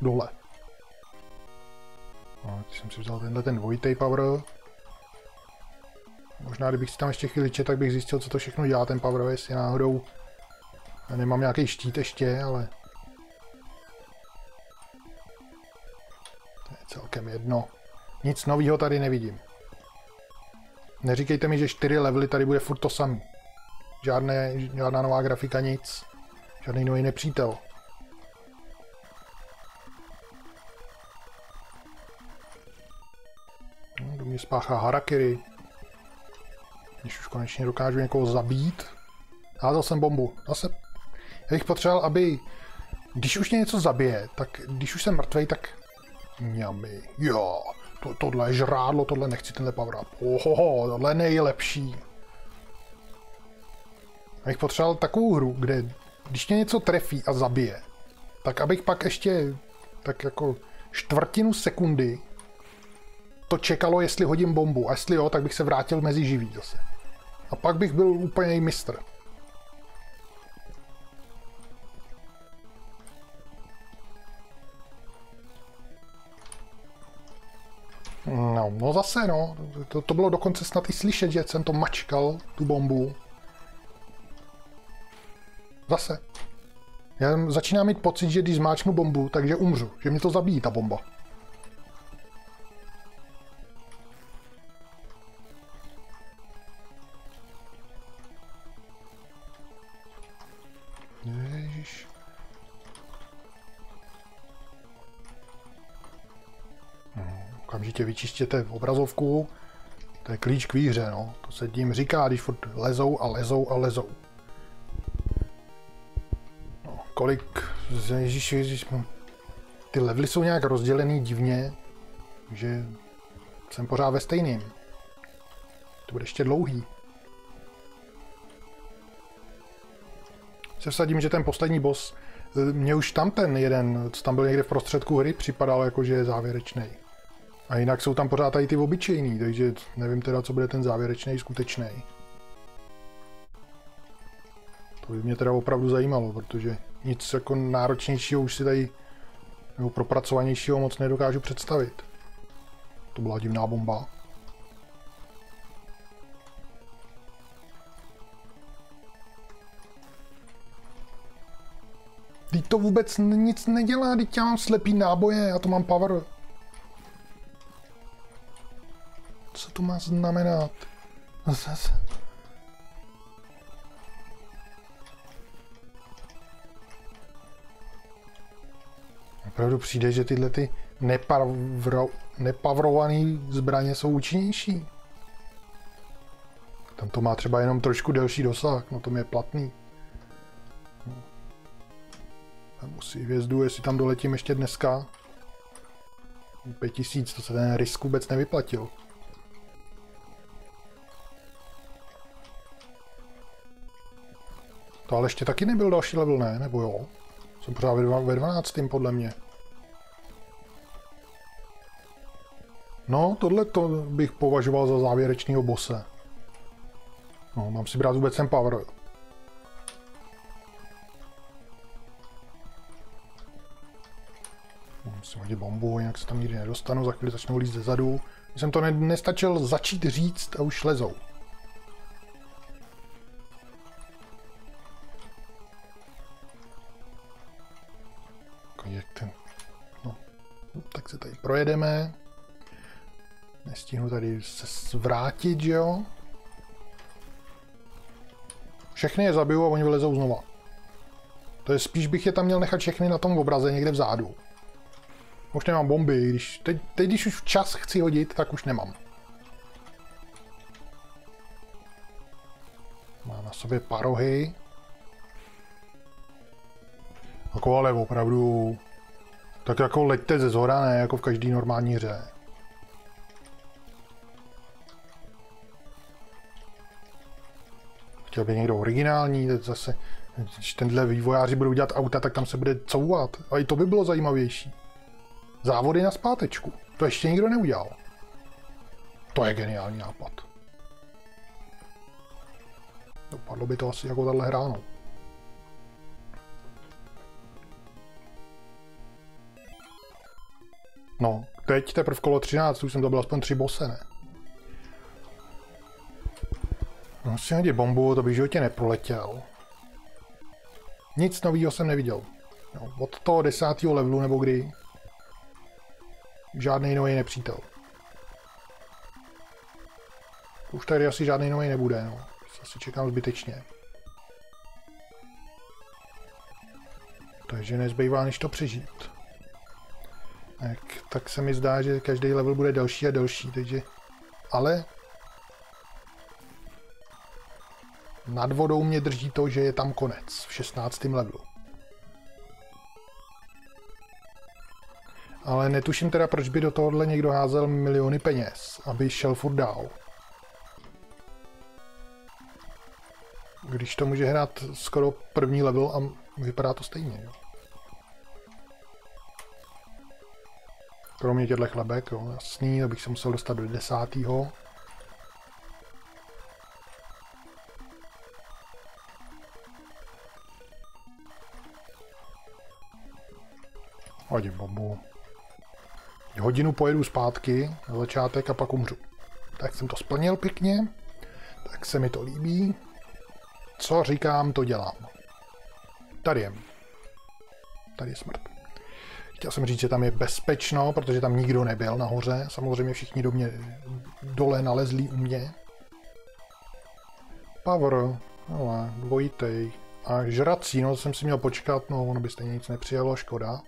Dole. No, teď jsem si vzal tenhle ten dvojitý power. Možná, kdybych si tam ještě chvíli tak bych zjistil, co to všechno dělá ten power, jestli náhodou já nemám nějaký štít ještě, ale to je celkem jedno. Nic nového tady nevidím. Neříkejte mi, že čtyři levely tady bude furt to samý. Žádné, žádná nová grafika, nic. Žádný nový nepřítel. No, do mě spáchá harakiri. Když už konečně dokážu někoho zabít. Házal jsem bombu. Zase. Já bych potřeboval, aby... Když už mě něco zabije, tak když už jsem mrtvej, tak... Mňami. Jo, to, tohle je žrádlo, tohle nechci tenhle power up. Ohoho, tohle je nejlepší. Abych potřeboval takovou hru, kde když mě něco trefí a zabije, tak abych pak ještě tak jako čtvrtinu sekundy to čekalo, jestli hodím bombu. A jestli jo, tak bych se vrátil mezi živý zase. A pak bych byl úplně mistr. No, no zase no, to, to bylo dokonce snad i slyšet, že jsem to mačkal, tu bombu. Zase. Já začínám mít pocit, že když zmáčknu bombu, takže umřu, že mě to zabíjí ta bomba. Okamžitě vyčistěte obrazovku. To je klíč k výhře, no. To se tím říká, když furt lezou a lezou a lezou. No, kolik... Ježíš, ježíš, no. Ty levely jsou nějak rozdělený divně, že jsem pořád ve stejným. To bude ještě dlouhý. Se vsadím, že ten poslední boss, mě už tam ten jeden, co tam byl někde v prostředku hry, připadal jako, že je závěrečný. A jinak jsou tam pořád i ty obyčejný, takže nevím teda, co bude ten závěrečný skutečný. To by mě teda opravdu zajímalo, protože nic jako náročnějšího už si tady, nebo propracovanějšího moc nedokážu představit. To byla divná bomba. Teď to vůbec nic nedělá, teď já mám slepý náboje, já to mám power. Co to má znamenat? Zase. Opravdu přijde, že tyhle ty nepavro, nepavrované zbraně jsou účinnější. Tam to má třeba jenom trošku delší dosah, no to je platný. No. Musí hvězdu, jestli tam doletím ještě dneska. 5000, to se ten risk vůbec nevyplatil. To ale ještě taky nebyl další level, ne? Nebo jo? Jsem pořád ve 12. podle mě. No, tohle to bych považoval za závěrečného bose. No, mám si brát vůbec ten power. Musím hodit bombu, jinak se tam nikdy nedostanu, za chvíli začnou líst ze zadu. Jsem to ne nestačil začít říct a už lezou. Projedeme. Nestihnu tady se zvrátit, že jo? Všechny je zabiju a oni vylezou znova. To je spíš bych je tam měl nechat všechny na tom obraze někde vzadu. Už nemám bomby, když, teď, teď když už včas chci hodit, tak už nemám. Má na sobě parohy. Ale opravdu tak jako leďte ze zhora, ne jako v každý normální hře. Chtěl by někdo originální, teď zase, když tenhle vývojáři budou dělat auta, tak tam se bude couvat. A i to by bylo zajímavější. Závody na zpátečku. To ještě nikdo neudělal. To je geniální nápad. No, Padlo by to asi jako tahle hra, no. Teď teprve kolo 13, už jsem to byl aspoň tři bose, ne? No, si hodit bombu, to bych životě neproletěl. Nic nového jsem neviděl. No, od toho desátého levelu nebo kdy. Žádný nový nepřítel. Už tady asi žádný nový nebude, no. Asi čekám zbytečně. Takže nezbývá než to přežít. Tak, tak se mi zdá, že každý level bude delší a delší, takže... Ale... Nad vodou mě drží to, že je tam konec v 16. levelu. Ale netuším teda, proč by do tohohle někdo házel miliony peněz, aby šel furt dál. Když to může hrát skoro první level a vypadá to stejně, jo. Kromě těchto chlebek, jo, jasný, abych se musel dostat do desátého. Hodím bombu. Hodinu pojedu zpátky na začátek a pak umřu. Tak jsem to splnil pěkně. Tak se mi to líbí. Co říkám, to dělám. Tady je. Tady je smrt. Chtěl jsem říct, že tam je bezpečno, protože tam nikdo nebyl nahoře. Samozřejmě všichni do mě dole nalezli u mě. Power, ale dvojitej. A žrací, no jsem si měl počkat, no ono by stejně nic nepřijalo, škoda.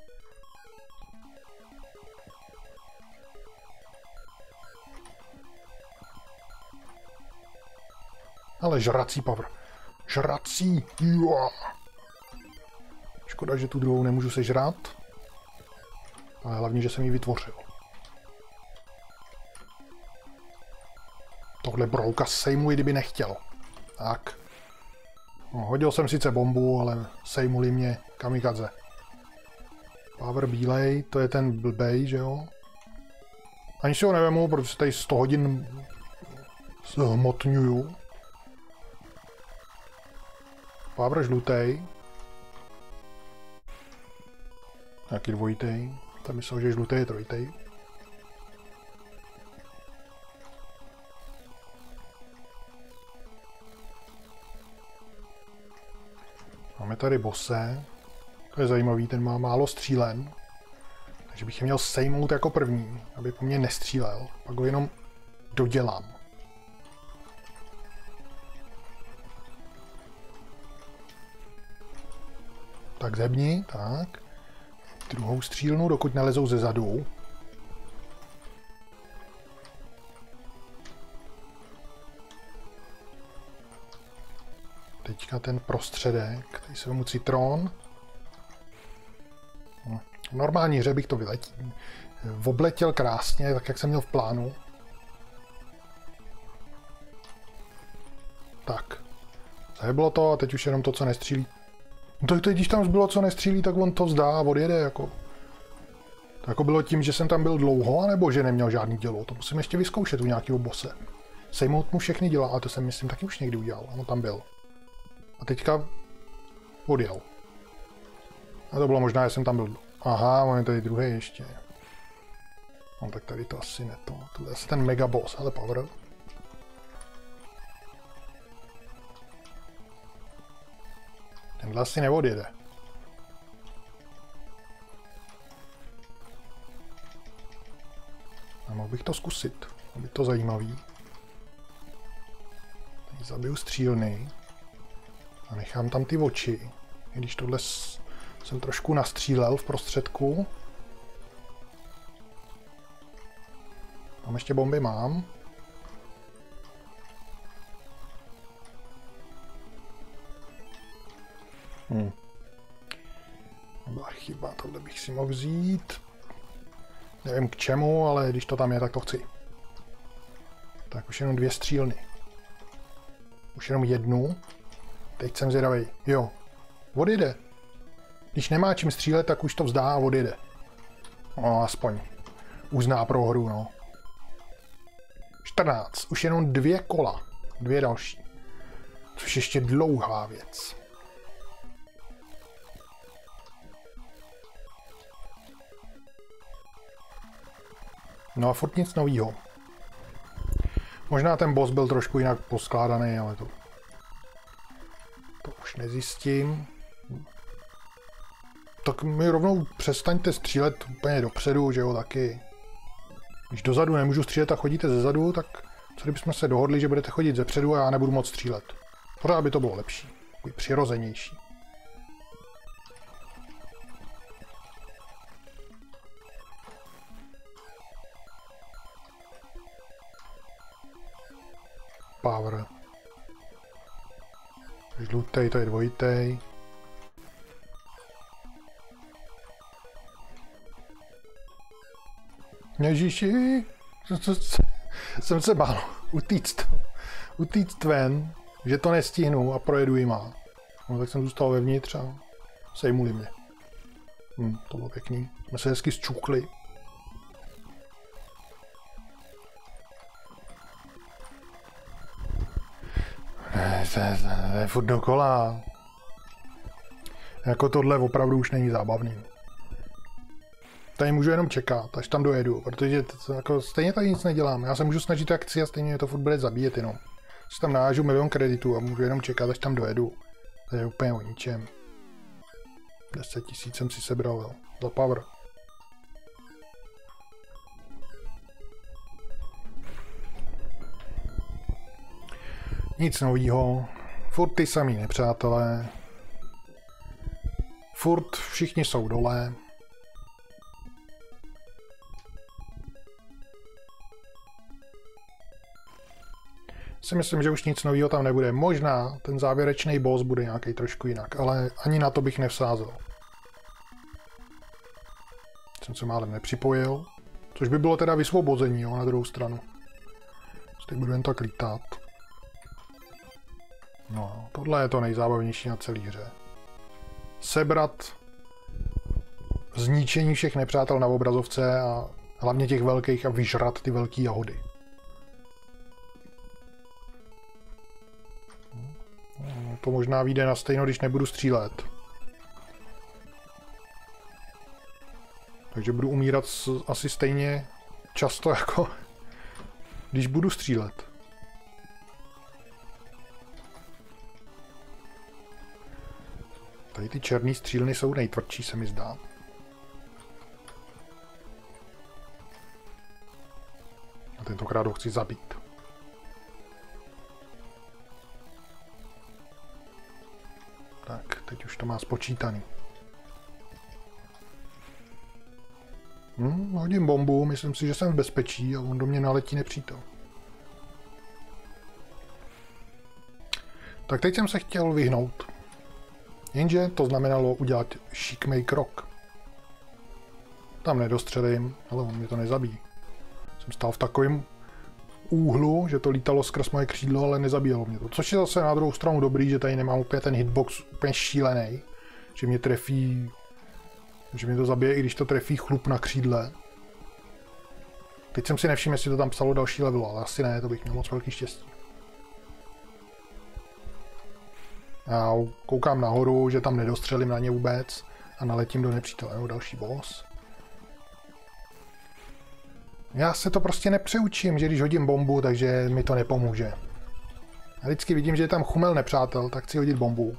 Ale žrací power. Žrací, jo. Škoda, že tu druhou nemůžu sežrat. Ale hlavně, že jsem ji vytvořil. Tohle brouka sejmuji, kdyby nechtěl. Tak. No, hodil jsem sice bombu, ale sejmuli mě kamikaze. Power bílej, to je ten blbej, že jo? Ani si ho nevemu, protože tady 100 hodin zhmotňuju. Power žlutej. Nějaký dvojitej. Tam myslel, že žlutý je trojitej. Máme tady bose. To je zajímavý, ten má málo střílen. Takže bych je měl sejmout jako první, aby po mně nestřílel. Pak ho jenom dodělám. Tak zebni, tak druhou střílnu, dokud nelezou ze zadu. Teďka ten prostředek, tady se vemu citron. No, v normální hře bych to vyletěl. Obletěl krásně, tak jak jsem měl v plánu. Tak. Zahyblo to a teď už jenom to, co nestřílí. To, to když tam zbylo, co nestřílí, tak on to vzdá a odjede, jako. To jako bylo tím, že jsem tam byl dlouho, anebo že neměl žádný dělo. To musím ještě vyzkoušet u nějakého bose. Sejmout mu všechny děla, a to jsem myslím taky už někdy udělal. On tam byl. A teďka odjel. A to bylo možná, že jsem tam byl. Aha, on je tady druhý ještě. No tak tady to asi ne to. To je asi ten mega boss, ale power. Tenhle asi neodjede. A mohl bych to zkusit. Aby to zajímavý. Tady zabiju střílny. A nechám tam ty oči. I když tohle jsem trošku nastřílel v prostředku. Tam ještě bomby mám. To byla chyba, tohle bych si mohl vzít. Nevím k čemu, ale když to tam je, tak to chci. Tak už jenom dvě střílny. Už jenom jednu. Teď jsem zvědavý. Jo, odjede. Když nemá čím střílet, tak už to vzdá a odjede. No, aspoň. Uzná prohru, no. 14. Už jenom dvě kola. Dvě další. Což ještě dlouhá věc. No a furt nic novýho. Možná ten boss byl trošku jinak poskládaný, ale to... To už nezjistím. Tak mi rovnou přestaňte střílet úplně dopředu, že jo, taky. Když dozadu nemůžu střílet a chodíte ze zadu, tak co kdybychom se dohodli, že budete chodit ze předu a já nebudu moc střílet. Pořád by to bylo lepší, přirozenější. Power. Žlutej, to je dvojitej. Ježíši, co, co, jsem se bál utíct, utíct ven, že to nestihnu a projedu jima. No tak jsem zůstal vevnitř a sejmuli mě. Hm, to bylo pěkný. Jsme se hezky zčukli. To, je, to je furt dokola. Jako tohle opravdu už není zábavný. Tady můžu jenom čekat, až tam dojedu, protože to, jako, stejně tady nic nedělám. Já se můžu snažit akci a stejně mě to furt bude zabíjet jenom. Si tam nážu milion kreditů a můžu jenom čekat, až tam dojedu. To je úplně o ničem. 10 tisíc jsem si sebral za power. Nic novýho. Furt ty samý nepřátelé. Furt všichni jsou dole. si myslím, že už nic nového tam nebude. Možná ten závěrečný boss bude nějaký trošku jinak, ale ani na to bych nevsázel. Jsem se málem nepřipojil, což by bylo teda vysvobození, jo, na druhou stranu. Teď budu jen tak lítat. No, tohle je to nejzábavnější na celé hře. Sebrat zničení všech nepřátel na obrazovce a hlavně těch velkých a vyžrat ty velké jahody. To možná vyjde na stejno, když nebudu střílet. Takže budu umírat asi stejně často, jako když budu střílet. Tady ty černé střílny jsou nejtvrdší, se mi zdá. A tentokrát ho chci zabít. Tak, teď už to má spočítaný. Hm, hodím bombu, myslím si, že jsem v bezpečí a on do mě naletí nepřítel. Tak teď jsem se chtěl vyhnout. Jenže to znamenalo udělat šikmej krok. Tam nedostřelím, ale on mě to nezabíjí. Jsem stál v takovém úhlu, že to lítalo skrz moje křídlo, ale nezabíjelo mě to. Což je zase na druhou stranu dobrý, že tady nemám úplně ten hitbox úplně šílený, že mě trefí, že mě to zabije, i když to trefí chlup na křídle. Teď jsem si nevšiml, jestli to tam psalo další level, ale asi ne, to bych měl moc velký štěstí. Já koukám nahoru, že tam nedostřelím na ně vůbec a naletím do nepřítele. další boss. Já se to prostě nepřeučím, že když hodím bombu, takže mi to nepomůže. Já vždycky vidím, že je tam chumel nepřátel, tak chci hodit bombu.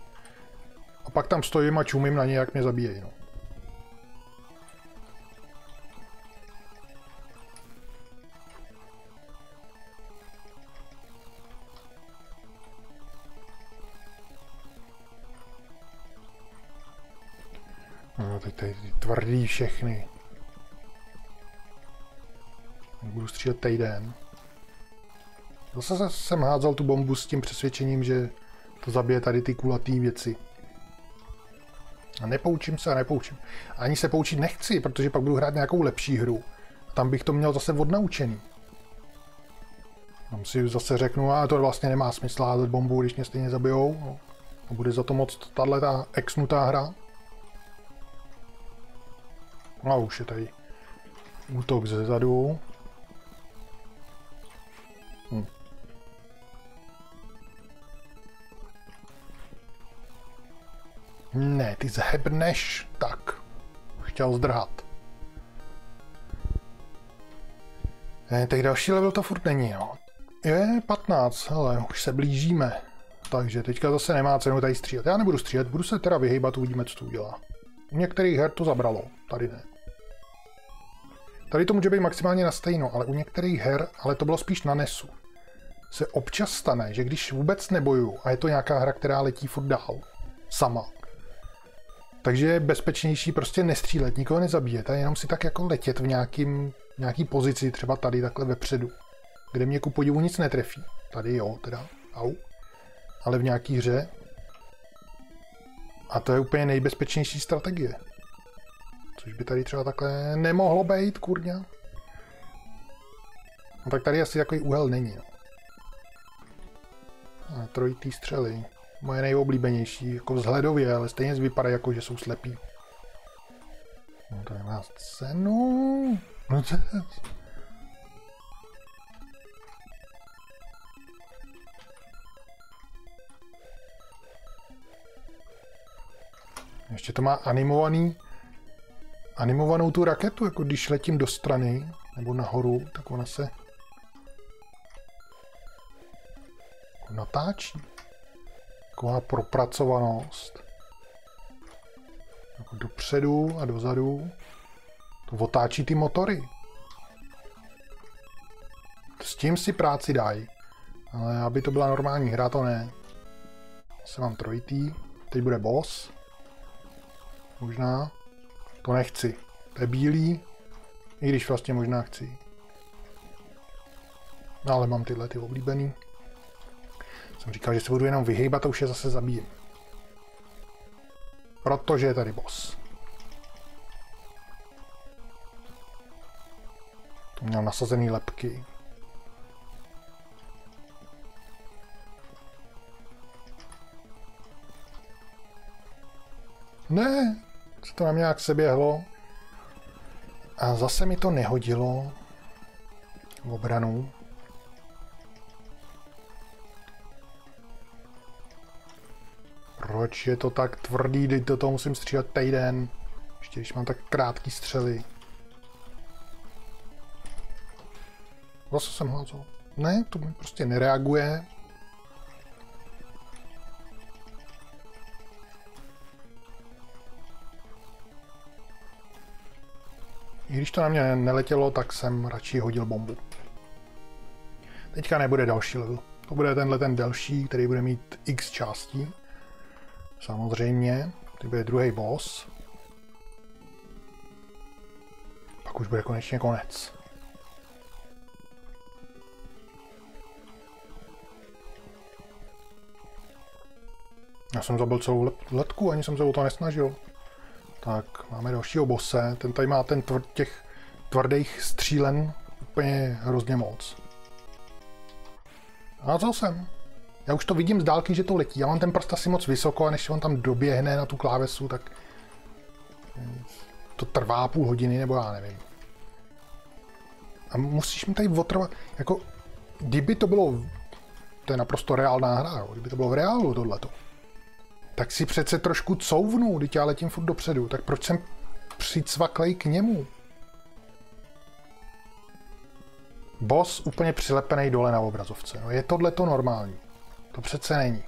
A pak tam stojím a čumím na ně, jak mě zabíjejí. No. No, tvrdý všechny. Budu střílet týden. Zase jsem házel tu bombu s tím přesvědčením, že to zabije tady ty kulatý věci. A nepoučím se a nepoučím. Ani se poučit nechci, protože pak budu hrát nějakou lepší hru. Tam bych to měl zase odnaučený. Tam si zase řeknu, a to vlastně nemá smysl házet bombu, když mě stejně zabijou. No. A bude za to moc tahle ta exnutá hra. No a už je tady útok ze zadu. Ne, ty zhebneš. Tak. Chtěl zdrhat. Ne, tak další level to furt není, no. Je 15, ale už se blížíme. Takže teďka zase nemá cenu tady střílet. Já nebudu střílet, budu se teda vyhýbat, uvidíme, co to udělá. U některých her to zabralo, tady ne. Tady to může být maximálně na stejno, ale u některých her, ale to bylo spíš na nesu, se občas stane, že když vůbec neboju a je to nějaká hra, která letí furt dál, sama, takže je bezpečnější prostě nestřílet, nikoho nezabíjet a jenom si tak jako letět v nějakým, nějaký pozici, třeba tady takhle vepředu, kde mě ku podivu nic netrefí. Tady jo, teda, au. Ale v nějaký hře. A to je úplně nejbezpečnější strategie. Což by tady třeba takhle nemohlo být, kurňa. No tak tady asi takový úhel není. No. A trojitý střely. Moje nejoblíbenější, jako vzhledově, ale stejně vypadají jako, že jsou slepí. No to nemá cenu. No to... Ještě to má animovaný animovanou tu raketu, jako když letím do strany nebo nahoru, tak ona se jako natáčí. Taková propracovanost. Jako dopředu a dozadu. To otáčí ty motory. S tím si práci dají. Ale aby to byla normální hra, to ne. Se mám trojitý. Teď bude boss. Možná. To nechci. To je bílý. I když vlastně možná chci. No ale mám tyhle ty oblíbený. Jsem říkal, že se budu jenom vyhýbat a už je zase zabijem. Protože je tady boss. To měl nasazený lepky. Ne, se to na mě nějak seběhlo. A zase mi to nehodilo v obranu. Proč je to tak tvrdý, teď do toho musím střílet týden. Ještě když mám tak krátký střely. Zase jsem házel. Ne, to mi prostě nereaguje. Když to na mě neletělo, tak jsem radši hodil bombu. Teďka nebude další level. To bude tenhle ten další, který bude mít x částí. Samozřejmě. To bude druhý boss. Pak už bude konečně konec. Já jsem zabil celou letku, ani jsem se o to nesnažil. Tak, máme dalšího bose. Ten tady má ten tvr- těch tvrdých střílen úplně hrozně moc. A co jsem? Já už to vidím z dálky, že to letí. Já mám ten prst asi moc vysoko a než on tam doběhne na tu klávesu, tak to trvá půl hodiny, nebo já nevím. A musíš mi tady otrvat, jako, kdyby to bylo, to je naprosto reálná hra, jo, kdyby to bylo v reálu tohleto, tak si přece trošku couvnu, když já letím furt dopředu, tak proč jsem přicvaklej k němu? Boss úplně přilepený dole na obrazovce. No je tohle to normální? To přece není.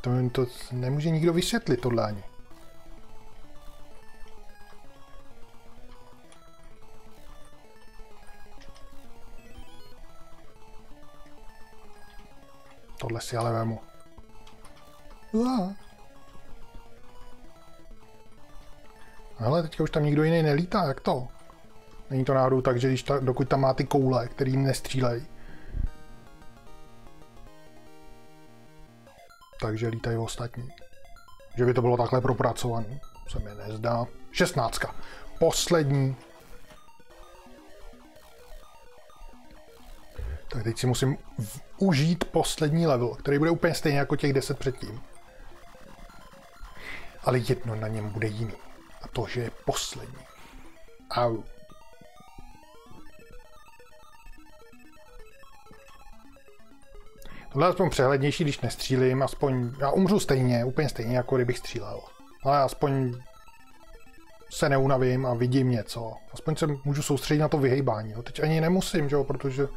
To, to nemůže nikdo vysvětlit tohle ani. Tohle si ale vemu. Ale teďka už tam nikdo jiný nelítá, jak to? Není to náhodou tak, že když ta, dokud tam má ty koule, který nestřílej, takže lítají ostatní. Že by to bylo takhle propracované, se mi nezdá. 16. Poslední. Tak teď si musím užít poslední level, který bude úplně stejný jako těch 10 předtím. Ale jedno na něm bude jiný. A to, že je poslední. Au. Tohle je aspoň přehlednější, když nestřílím, aspoň já umřu stejně, úplně stejně, jako kdybych střílel. Ale aspoň se neunavím a vidím něco. Aspoň se můžu soustředit na to vyhejbání. Jo. Teď ani nemusím, že jo, protože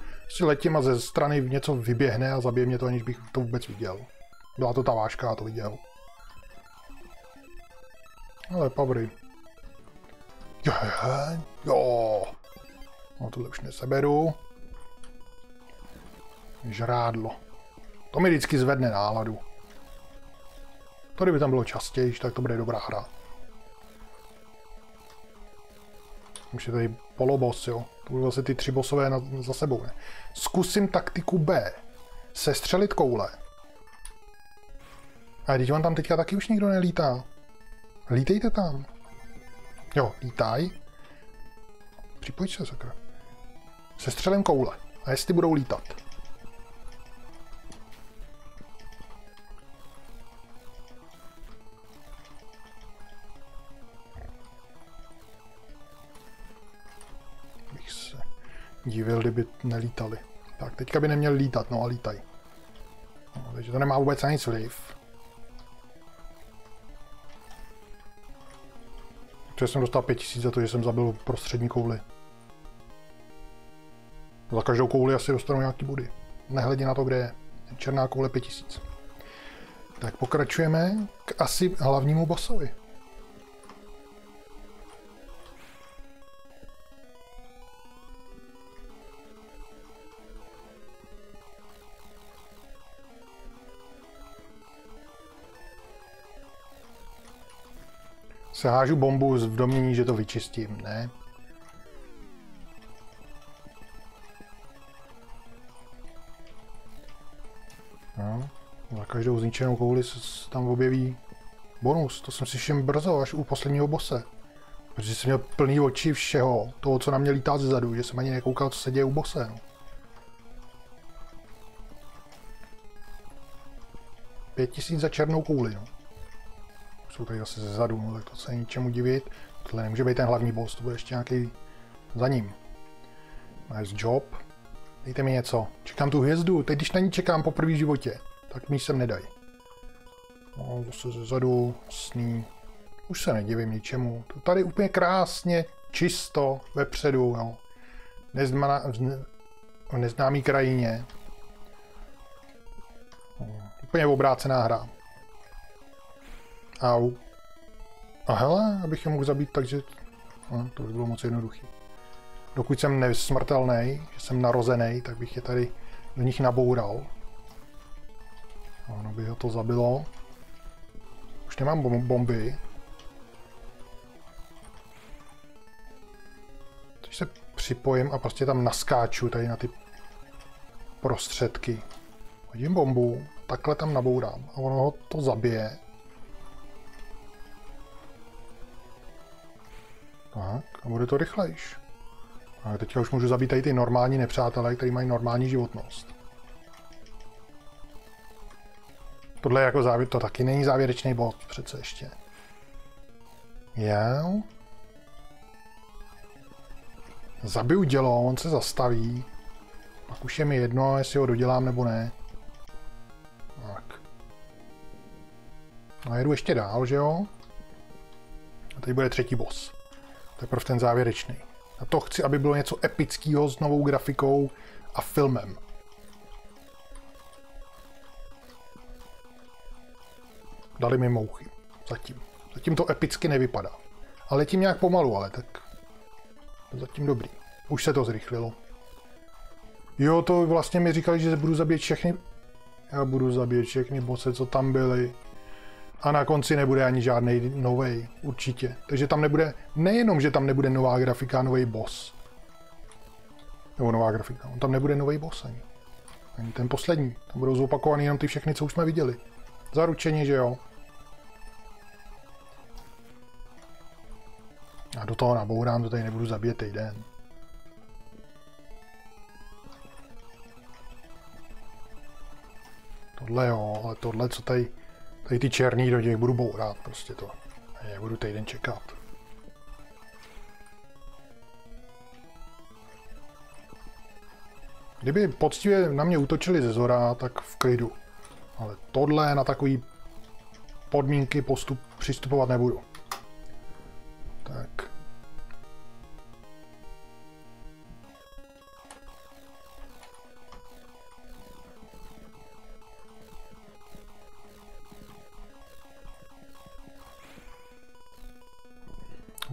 letím a ze strany něco vyběhne a zabije mě to, aniž bych to vůbec viděl. Byla to ta váška, a to viděl. Ale pavry. Jo, jo. No tohle už neseberu. Žrádlo. To mi vždycky zvedne náladu. To kdyby tam bylo častěji, tak to bude dobrá hra. Už je tady polobos, jo. To budou zase ty tři bosové na, za sebou, ne? Zkusím taktiku B. Sestřelit koule. A teď vám tam teďka taky už nikdo nelítá. Lítejte tam. Jo, lítaj. Připojď se, sakra. Sestřelím koule. A jestli budou lítat. Divil, kdyby nelítali. Tak, teďka by neměl lítat, no a lítaj. No, takže to nemá vůbec ani vliv. Protože jsem dostal 5000 za to, že jsem zabil prostřední kouli. Za každou kouli asi dostanu nějaký body. Nehledě na to, kde je. Černá koule 5000. Tak pokračujeme k asi hlavnímu bossovi. Se hážu bombu v domění, že to vyčistím, ne? No, za každou zničenou kouli se tam objeví bonus. To jsem si všim brzo, až u posledního bose. Protože jsem měl plný oči všeho, toho, co na mě lítá zezadu, že jsem ani nekoukal, co se děje u bose. No. Pět tisíc za černou kouli, no jsou tady zase zezadu, no tak to se ničemu divit. Tohle nemůže být ten hlavní boss, to bude ještě nějaký za ním. Nice job. Dejte mi něco. Čekám tu hvězdu, teď když na ní čekám po první životě, tak mi sem nedaj. No, zase zezadu, sný. Už se nedivím ničemu. To tady úplně krásně, čisto, vepředu, no. Nezmana, v neznámý krajině. No, úplně obrácená hra. Au. A hele, abych je mohl zabít, takže no, to by bylo moc jednoduchý. Dokud jsem nesmrtelný, že jsem narozený, tak bych je tady do nich naboural. Ono by ho to zabilo. Už nemám bomby. Teď se připojím a prostě tam naskáču tady na ty prostředky. Hodím bombu, takhle tam nabourám a ono ho to zabije. Tak, a bude to rychlejš. A teďka už můžu zabít tady ty normální nepřátelé, kteří mají normální životnost. Tohle jako závěr, to taky není závěrečný bod přece ještě. Jo. Zabiju dělo, on se zastaví. Pak už je mi jedno, jestli ho dodělám nebo ne. Tak. No jedu ještě dál, že jo? A teď bude třetí boss. Teprve ten závěrečný. A to chci, aby bylo něco epického s novou grafikou a filmem. Dali mi mouchy. Zatím. Zatím to epicky nevypadá. Ale tím nějak pomalu, ale tak... Zatím dobrý. Už se to zrychlilo. Jo, to vlastně mi říkali, že budu zabít všechny... Já budu zabít všechny boce, co tam byly. A na konci nebude ani žádný nový, určitě. Takže tam nebude, nejenom, že tam nebude nová grafika, nový boss. Nebo nová grafika, on tam nebude nový boss ani. Ani ten poslední. Tam budou zopakovaný jenom ty všechny, co už jsme viděli. Zaručeně, že jo. A do toho nabourám, to tady nebudu zabít týden. Tohle jo, ale tohle, co tady Tady ty černý do těch budu bourat, prostě to. Já budu týden čekat. Kdyby poctivě na mě útočili ze zora, tak v klidu. Ale tohle na takový podmínky postup přistupovat nebudu. Tak.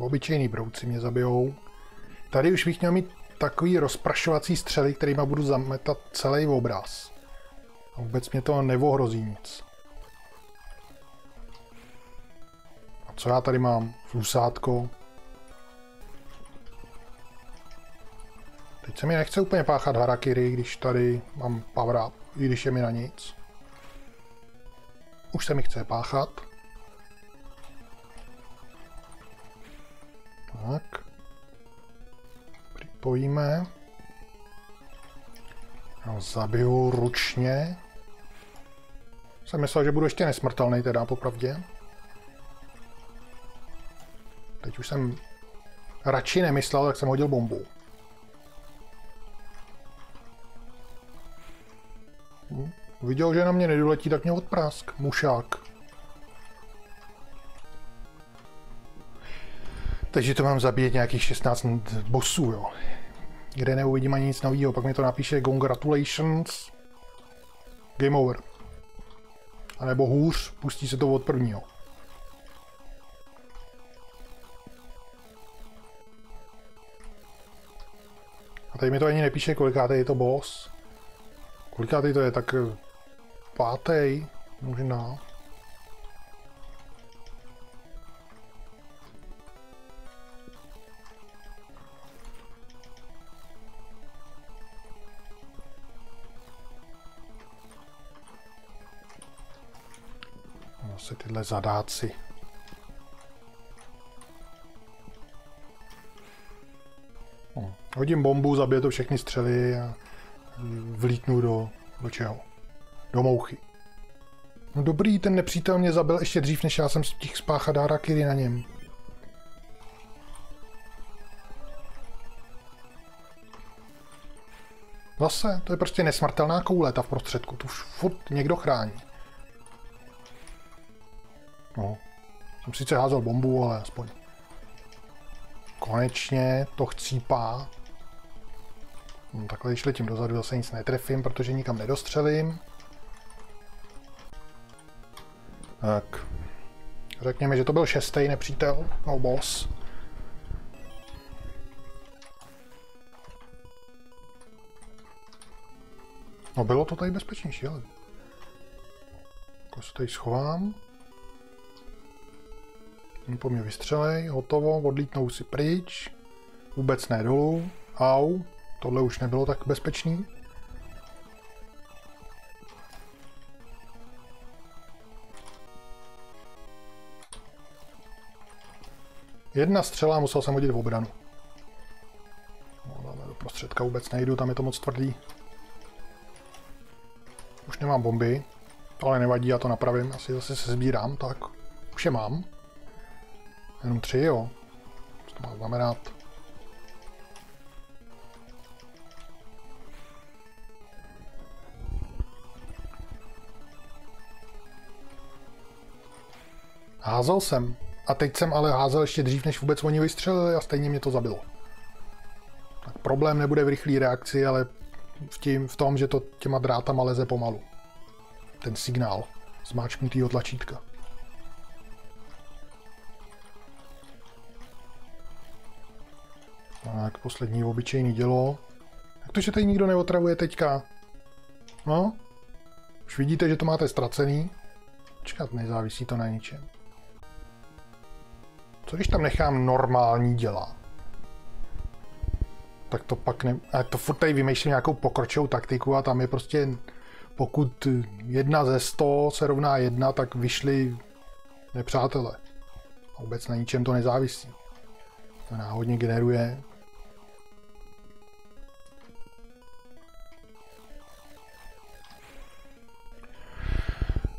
Obyčejný brouci mě zabijou. Tady už bych měl mít takový rozprašovací střely, kterýma budu zametat celý obraz. A vůbec mě to nevohrozí nic. A co já tady mám? Flusátko. Teď se mi nechce úplně páchat harakiri, když tady mám power up, i když je mi na nic. Už se mi chce páchat. Tak. Připojíme. No, zabiju ručně. Jsem myslel, že budu ještě nesmrtelný teda, popravdě. Teď už jsem radši nemyslel, tak jsem hodil bombu. Viděl, že na mě nedoletí, tak mě odprask. Mušák. Takže to mám zabít nějakých 16 bossů, jo. Kde neuvidím ani nic nového, pak mi to napíše congratulations, game over. A nebo hůř, pustí se to od prvního. A tady mi to ani nepíše, kolikátý je to boss. Kolikátý to je, tak pátý, možná. Zase tyhle zadáci. No, hodím bombu, zabije to všechny střely a vlítnu do, do čeho? Do mouchy. No dobrý, ten nepřítel mě zabil ještě dřív, než já jsem stihl spáchat Harakiri na něm. Zase, to je prostě nesmrtelná koule, ta v prostředku, tu už furt někdo chrání. No, jsem sice házel bombu, ale aspoň. Konečně to chcípá. No, takhle, když letím dozadu, zase nic netrefím, protože nikam nedostřelím. Tak. Řekněme, že to byl šestý nepřítel, no boss. No bylo to tady bezpečnější, ale... Jako se tady schovám. Po mě vystřelej, hotovo, odlítnou si pryč. Vůbec ne dolů. Au, tohle už nebylo tak bezpečný. Jedna střela, musel jsem hodit v obranu. No, do prostředka vůbec nejdu, tam je to moc tvrdý. Už nemám bomby, ale nevadí, já to napravím, asi zase se sbírám, tak už je mám. Jenom tři, jo. Co to má znamenat? Házel jsem. A teď jsem ale házel ještě dřív, než vůbec oni vystřelili a stejně mě to zabilo. Tak problém nebude v rychlé reakci, ale v, tím, v tom, že to těma drátama leze pomalu. Ten signál zmáčknutýho tlačítka. Tak, poslední obyčejný dělo. Jak to, že tady nikdo neotravuje teďka? No? Už vidíte, že to máte ztracený? Čekat, nezávisí to na ničem. Co když tam nechám normální děla? Tak to pak ne... A to furt tady vymýšlím nějakou pokročilou taktiku a tam je prostě... Pokud jedna ze sto se rovná jedna, tak vyšli nepřátelé. A vůbec na ničem to nezávisí. To náhodně generuje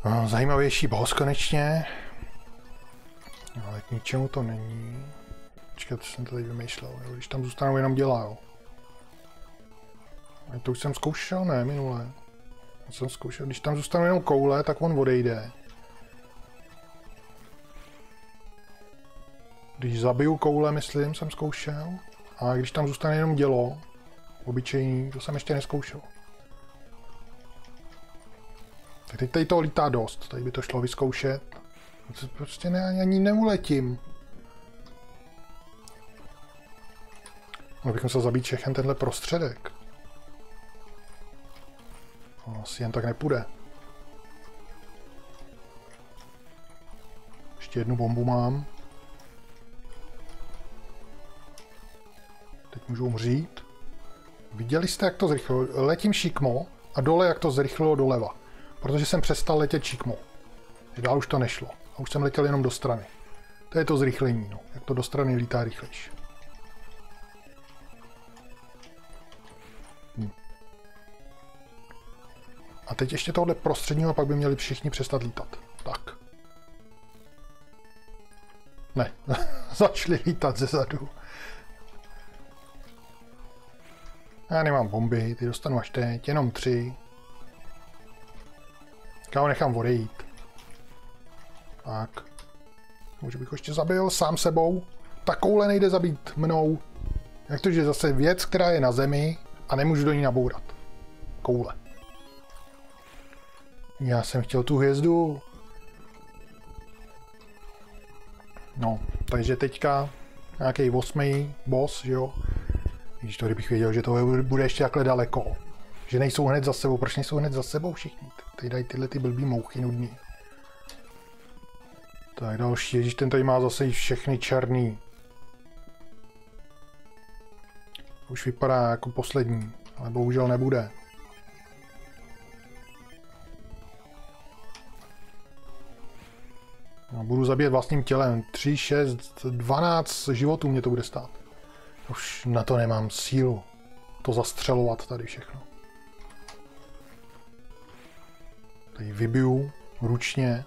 No, zajímavější boss konečně. Ale k ničemu to není. Počkat, co jsem tady vymýšlel, jo? když tam zůstanou jenom děla, jo. A to už jsem zkoušel, ne, minule. Já jsem zkoušel, když tam zůstane jenom koule, tak on odejde. Když zabiju koule, myslím, jsem zkoušel. A když tam zůstane jenom dělo, obyčejný, to jsem ještě neskoušel. Tak teď tady to lítá dost, tady by to šlo vyzkoušet. Prostě ne, ani neuletím. Mohl bychom se zabít všechen tenhle prostředek. To asi jen tak nepůjde. Ještě jednu bombu mám. Teď můžu umřít. Viděli jste, jak to zrychlilo? Letím šikmo a dole, jak to zrychlilo doleva. Protože jsem přestal letět šikmo. Dál už to nešlo. A už jsem letěl jenom do strany. To je to zrychlení, no. Jak to do strany lítá rychlejší. Hm. A teď ještě tohle prostředního a pak by měli všichni přestat lítat. Tak. Ne, začali lítat ze zadu. Já nemám bomby, ty dostanu až teď, jenom tři. Já ho nechám odejít. Tak. Může bych ho ještě zabil sám sebou. Takovouhle nejde zabít mnou. Jak to, že zase věc, která je na zemi a nemůžu do ní nabourat. Koule. Já jsem chtěl tu hvězdu. No, takže teďka nějaký osmý boss, jo. Když to kdybych věděl, že to bude ještě takhle daleko. Že nejsou hned za sebou. Proč nejsou hned za sebou všichni? Tady dají tyhle ty blbý mouchy nudný. Tak další, ježíš, ten tady má zase všechny černý. Už vypadá jako poslední, ale bohužel nebude. No, budu zabíjet vlastním tělem. 3, 6, 12 životů mě to bude stát. Už na to nemám sílu. To zastřelovat tady všechno. Tady vybiju ručně.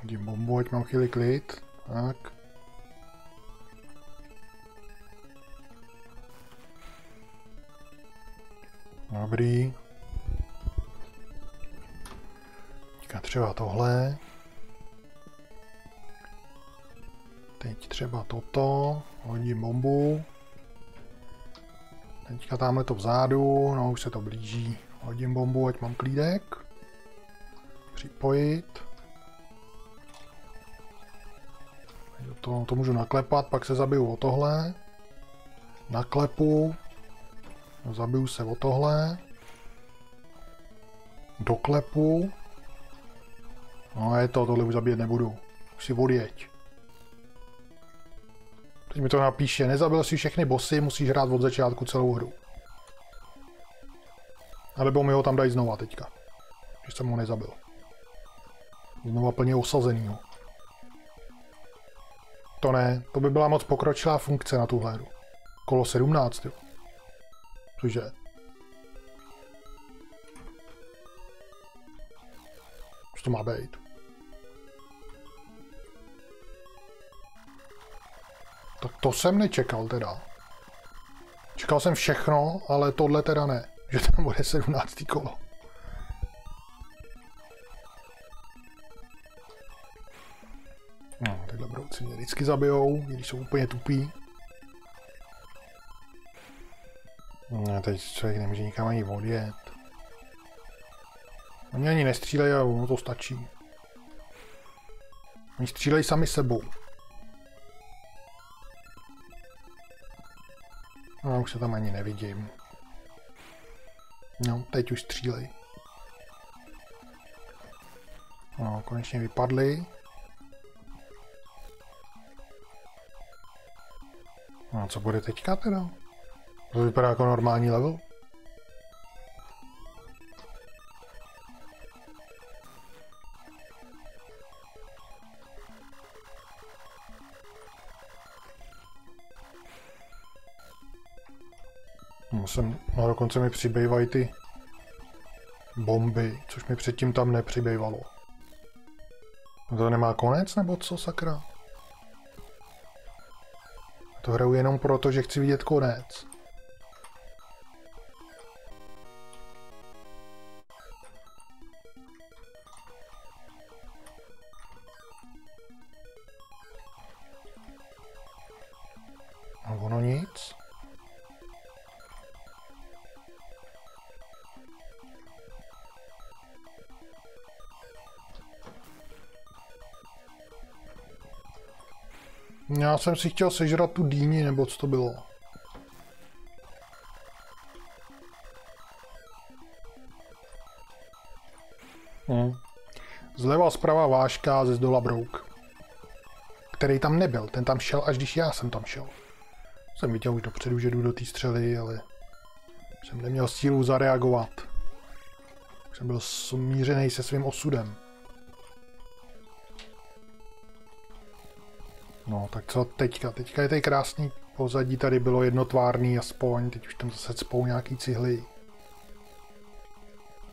Hodím bombu, ať mám chvíli klid. Tak. Dobrý. Teďka třeba tohle. Teď třeba toto. Hodím bombu. Teďka tamhle to vzadu, no už se to blíží. Hodím bombu, ať mám klídek. Připojit. To, to můžu naklepat, pak se zabiju o tohle. Naklepu. No, zabiju se o tohle. Doklepu. No je to, tohle už zabíjet nebudu. Už si odjeď. Teď mi to napíše, nezabil si všechny bossy, musíš hrát od začátku celou hru. A nebo mi ho tam dají znova teďka. Že jsem ho nezabil. Znova plně osazenýho. To ne, to by byla moc pokročilá funkce na tuhle hru. Kolo 17, jo. Cože? Co to má být? Tak to jsem nečekal teda. Čekal jsem všechno, ale tohle teda ne. Že tam bude 17. kolo. No, takhle brouci mě vždycky zabijou, když jsou úplně tupí. No, teď člověk nemůže nikam ani odjet. Oni ani nestřílejí a ono to stačí. Oni střílejí sami sebou. Už se tam ani nevidím. No, teď už střílej. No, konečně vypadly. No co bude teďka teda? To vypadá jako normální level. Musím, no dokonce mi přibývají ty bomby, což mi předtím tam nepřibývalo. No to nemá konec, nebo co, sakra? To hraju jenom proto, že chci vidět konec. Jsem si chtěl sežrat tu dýni, nebo co to bylo. Hm. Zleva zprava váška, ze zdola brouk. Který tam nebyl, ten tam šel, až když já jsem tam šel. Jsem viděl už dopředu, že jdu do té střely, ale jsem neměl sílu zareagovat. Jsem byl smířený se svým osudem. No, tak co teďka? Teďka je tady krásný pozadí, tady bylo jednotvárný aspoň, teď už tam zase spou nějaký cihly.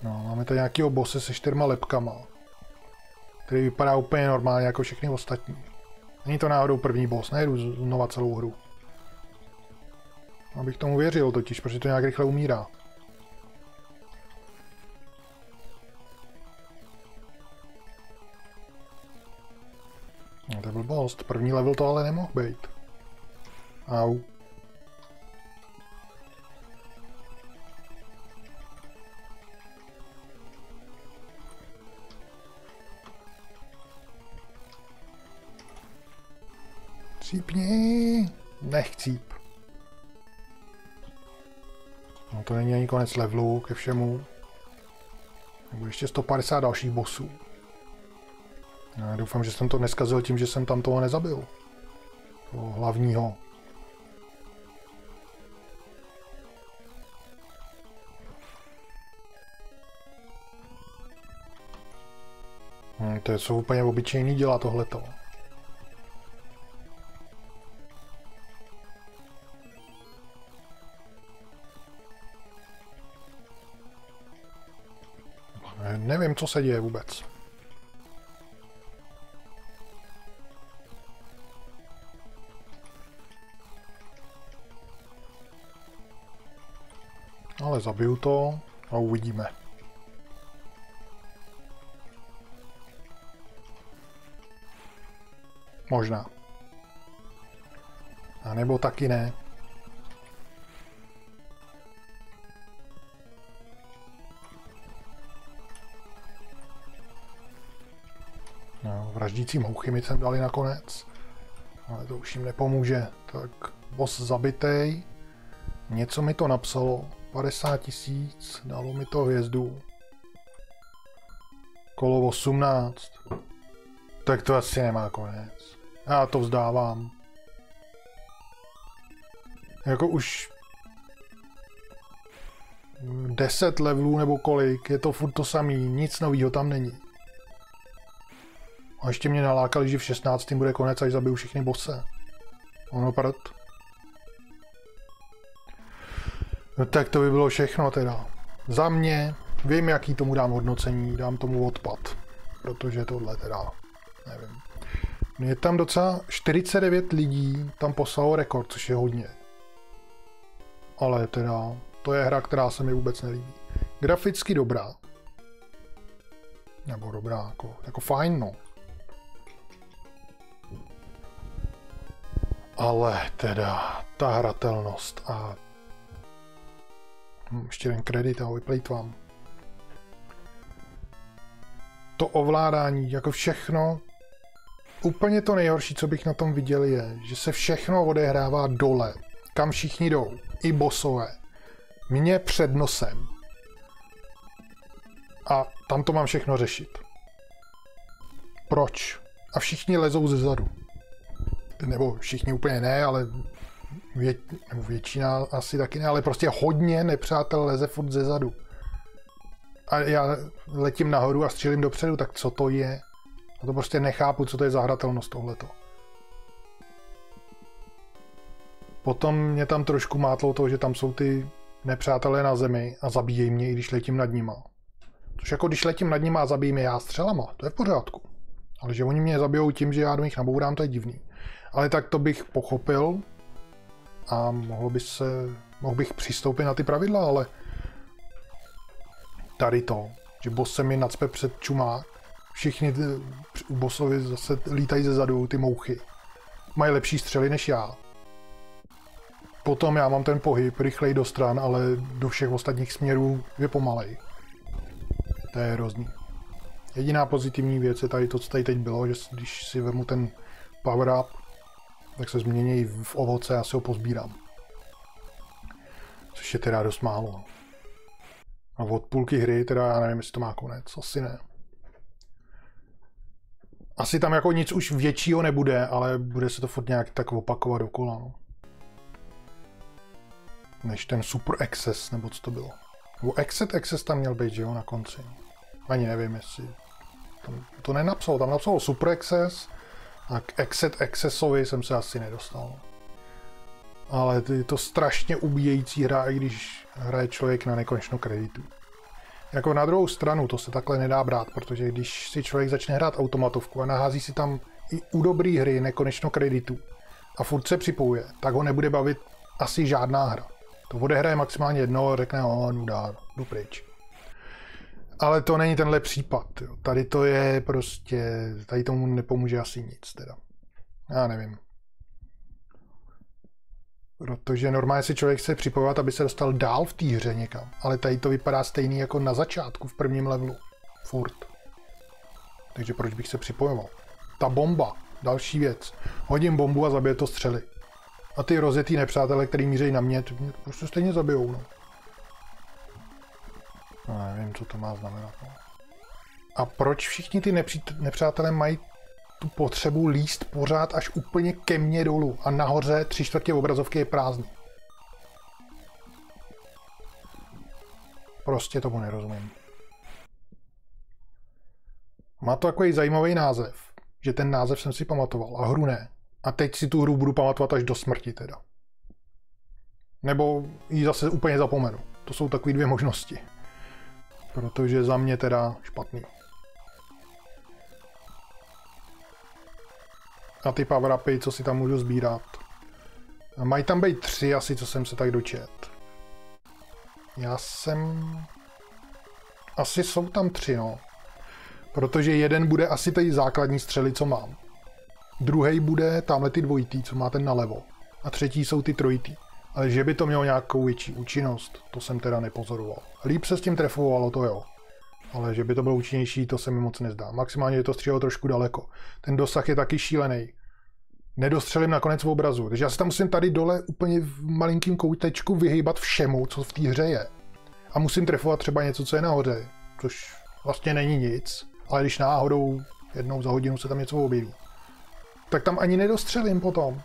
No, máme tady nějaký bose se čtyřma lepkama, který vypadá úplně normálně jako všechny ostatní. Není to náhodou první boss, nejdu znova celou hru. Abych tomu věřil totiž, protože to nějak rychle umírá. Blbost. První level to ale nemohl být. Au. Cípni. Nechcíp. No to není ani konec levelu ke všemu. Nebo ještě 150 dalších bossů. Já doufám, že jsem to neskazil tím, že jsem tam toho nezabil. Toho hlavního. Hmm, to jsou úplně obyčejný děla tohleto. Nevím, co se děje vůbec. Ale zabiju to a uvidíme. Možná. A nebo taky ne. No, vraždící mouchy mi sem dali nakonec. Ale to už jim nepomůže. Tak boss zabitej. Něco mi to napsalo. 50 tisíc, dalo mi to hvězdu. Kolo 18. Tak to asi nemá konec. Já to vzdávám. Jako už 10 levelů nebo kolik, je to furt to samý, nic novýho tam není. A ještě mě nalákali, že v 16. bude konec, až zabiju všechny bose. Ono prd. No tak to by bylo všechno teda. Za mě, vím, jaký tomu dám hodnocení, dám tomu odpad. Protože tohle teda, nevím. Je tam docela 49 lidí, tam poslalo rekord, což je hodně. Ale teda, to je hra, která se mi vůbec nelíbí. Graficky dobrá. Nebo dobrá, jako, jako fajn, no. Ale teda, ta hratelnost a Hm, ještě jeden kredit a ho vyplejtvám. To ovládání, jako všechno, úplně to nejhorší, co bych na tom viděl, je, že se všechno odehrává dole, kam všichni jdou, i bosové. Mně před nosem. A tam to mám všechno řešit. Proč? A všichni lezou ze zadu. Nebo všichni úplně ne, ale Vě, většina asi taky ne, ale prostě hodně nepřátel leze furt ze zadu. A já letím nahoru a střílím dopředu, tak co to je? A to prostě nechápu, co to je zahratelnost tohleto. Potom mě tam trošku mátlo to, že tam jsou ty nepřátelé na zemi a zabíjejí mě, i když letím nad nima. Což jako když letím nad nima a zabijí mě já střelama, to je v pořádku. Ale že oni mě zabijou tím, že já do nich nabourám, to je divný. Ale tak to bych pochopil a mohlo by se, mohl bych přistoupit na ty pravidla, ale tady to, že boss se mi nacpe před čumák, všichni ty, u bossovi zase lítají ze zadu ty mouchy. Mají lepší střely než já. Potom já mám ten pohyb rychlej do stran, ale do všech ostatních směrů je pomalej. To je hrozný. Jediná pozitivní věc je tady to, co tady teď bylo, že když si vezmu ten power up, tak se změní v ovoce a si ho pozbírám. Což je teda dost málo. A od půlky hry teda já nevím, jestli to má konec. Asi ne. Asi tam jako nic už většího nebude, ale bude se to furt nějak tak opakovat dokola. No. Než ten Super Access, nebo co to bylo. Nebo Exit Access tam měl být, že jo, na konci. Ani nevím, jestli... Tam to nenapsal, tam napsal Super Access a k Exit Accessovi jsem se asi nedostal. Ale je to strašně ubíjející hra, i když hraje člověk na nekonečnou kreditu. Jako na druhou stranu to se takhle nedá brát, protože když si člověk začne hrát automatovku a nahází si tam i u dobrý hry nekonečno kreditu a furt se připojuje, tak ho nebude bavit asi žádná hra. To odehraje maximálně jedno a řekne, o, nuda, jdu pryč. Ale to není tenhle případ. Jo. Tady to je prostě, tady tomu nepomůže asi nic teda. Já nevím. Protože normálně si člověk chce připojovat, aby se dostal dál v té hře někam. Ale tady to vypadá stejný jako na začátku v prvním levelu. Furt. Takže proč bych se připojoval? Ta bomba. Další věc. Hodím bombu a zabije to střely. A ty rozjetý nepřátelé, který mířejí na mě, mě prostě stejně zabijou. No. No nevím, co to má znamenat. No. A proč všichni ty nepřátelé mají tu potřebu líst pořád až úplně ke mně dolů a nahoře tři čtvrtě obrazovky je prázdný. Prostě tomu nerozumím. Má to takový zajímavý název, že ten název jsem si pamatoval a hru ne. A teď si tu hru budu pamatovat až do smrti teda. Nebo ji zase úplně zapomenu. To jsou takové dvě možnosti. Protože za mě teda špatný. A ty power co si tam můžu sbírat. A mají tam být tři asi, co jsem se tak dočet. Já jsem... Asi jsou tam tři, no. Protože jeden bude asi ty základní střely, co mám. Druhý bude tamhle ty dvojitý, co má ten nalevo. A třetí jsou ty trojitý. Ale že by to mělo nějakou větší účinnost, to jsem teda nepozoroval. Líp se s tím trefovalo, to jo. Ale že by to bylo účinnější, to se mi moc nezdá. Maximálně je to střílelo trošku daleko. Ten dosah je taky šílený. Nedostřelím na konec obrazu. Takže já se tam musím tady dole úplně v malinkým koutečku vyhýbat všemu, co v té hře je. A musím trefovat třeba něco, co je nahoře. Což vlastně není nic. Ale když náhodou jednou za hodinu se tam něco objeví, tak tam ani nedostřelím potom.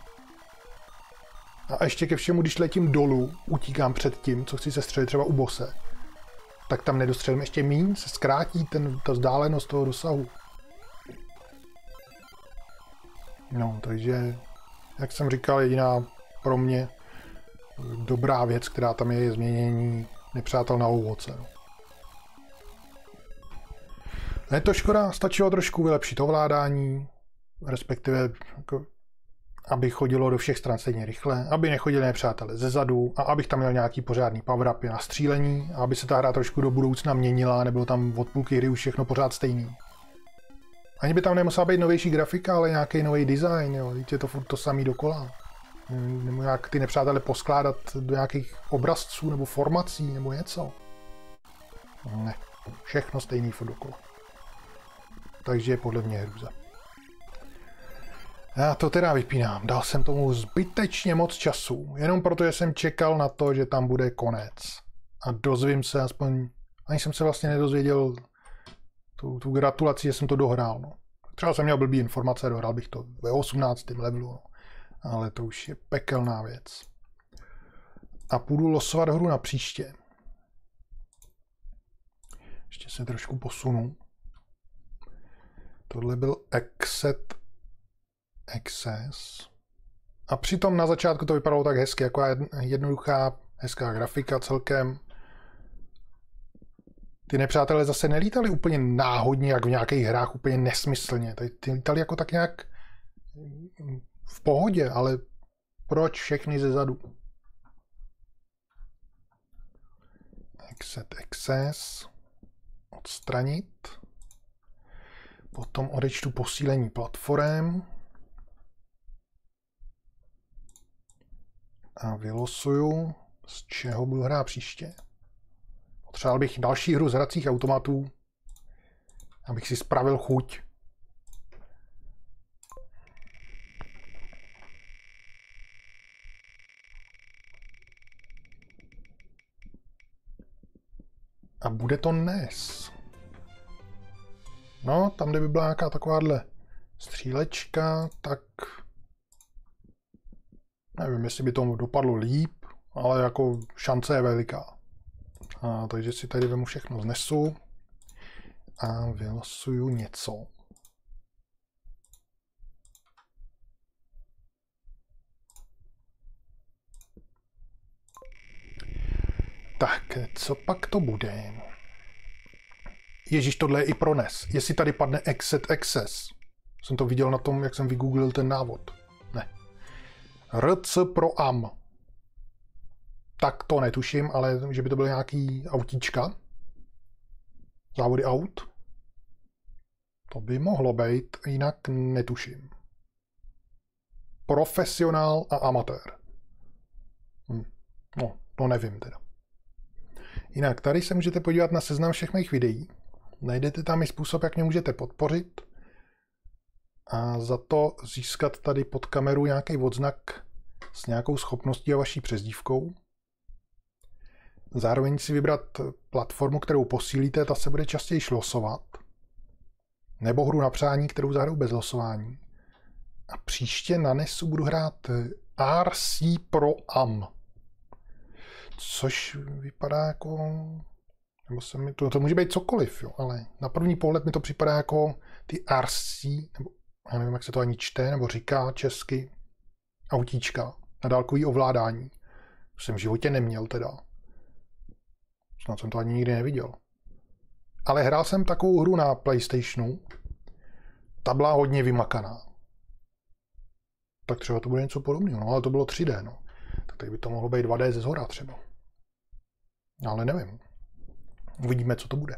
A ještě ke všemu, když letím dolů, utíkám před tím, co chci se střelit třeba u bose, tak tam nedostřelím ještě míň, se zkrátí ten, ta vzdálenost toho dosahu. No, takže, jak jsem říkal, jediná pro mě dobrá věc, která tam je, je změnění nepřátel na ovoce. No. Je to škoda, stačilo trošku vylepšit ovládání, respektive jako, aby chodilo do všech stran stejně rychle, aby nechodili nepřátelé ze zadu a abych tam měl nějaký pořádný power up na střílení a aby se ta hra trošku do budoucna měnila, nebylo tam od půlky hry už všechno pořád stejný. Ani by tam nemusela být novější grafika, ale nějaký nový design, jo. Víte, je to furt to samý dokola. Nebo nějak ty nepřátelé poskládat do nějakých obrazců nebo formací nebo něco. Ne, všechno stejný furt dokola. Takže podle mě hruza. Já to teda vypínám. Dal jsem tomu zbytečně moc času, jenom protože jsem čekal na to, že tam bude konec. A dozvím se aspoň, ani jsem se vlastně nedozvěděl tu, tu gratulaci, že jsem to dohrál. No. Třeba jsem měl blbý informace, dohrál bych to ve 18. levelu, no. ale to už je pekelná věc. A půjdu losovat hru na příště. Ještě se trošku posunu. Tohle byl Exit Access. A přitom na začátku to vypadalo tak hezky, jako jednoduchá, hezká grafika celkem. ty nepřátelé zase nelítali úplně náhodně, jak v nějakých hrách, úplně nesmyslně. Tady ty lítali jako tak nějak v pohodě, ale proč všechny ze zadu? Exit access. Odstranit. Potom odečtu posílení platform. A vylosuju, z čeho budu hrát příště. Potřeboval bych další hru z hracích automatů, abych si spravil chuť. A bude to NES. No, tam, kde by byla nějaká takováhle střílečka, tak nevím, jestli by tomu dopadlo líp, ale jako šance je veliká. A, takže si tady vemu všechno znesu a vylosuju něco. Tak, co pak to bude? Ježíš, tohle je i pro NES. Jestli tady padne Exit Access. Jsem to viděl na tom, jak jsem vygooglil ten návod. RC pro AM. Tak to netuším, ale že by to byl nějaký autíčka. Závody aut. To by mohlo být, jinak netuším. Profesionál a amatér. Hm. No, to nevím teda. Jinak tady se můžete podívat na seznam všech mých videí. Najdete tam i způsob, jak mě můžete podpořit a za to získat tady pod kameru nějaký odznak s nějakou schopností a vaší přezdívkou. Zároveň si vybrat platformu, kterou posílíte, ta se bude častěji losovat. Nebo hru na přání, kterou zahraju bez losování. A příště na NESu budu hrát RC Pro Am. Což vypadá jako... Nebo se mi, to, to může být cokoliv, jo, ale na první pohled mi to připadá jako ty RC, nebo já nevím, jak se to ani čte, nebo říká česky, autíčka na dálkový ovládání. Jsem v životě neměl teda. Snad jsem to ani nikdy neviděl. Ale hrál jsem takovou hru na PlayStationu. Ta byla hodně vymakaná. Tak třeba to bude něco podobného. No, ale to bylo 3D, no. Tak tady by to mohlo být 2D ze zhora třeba. Ale nevím. Uvidíme, co to bude.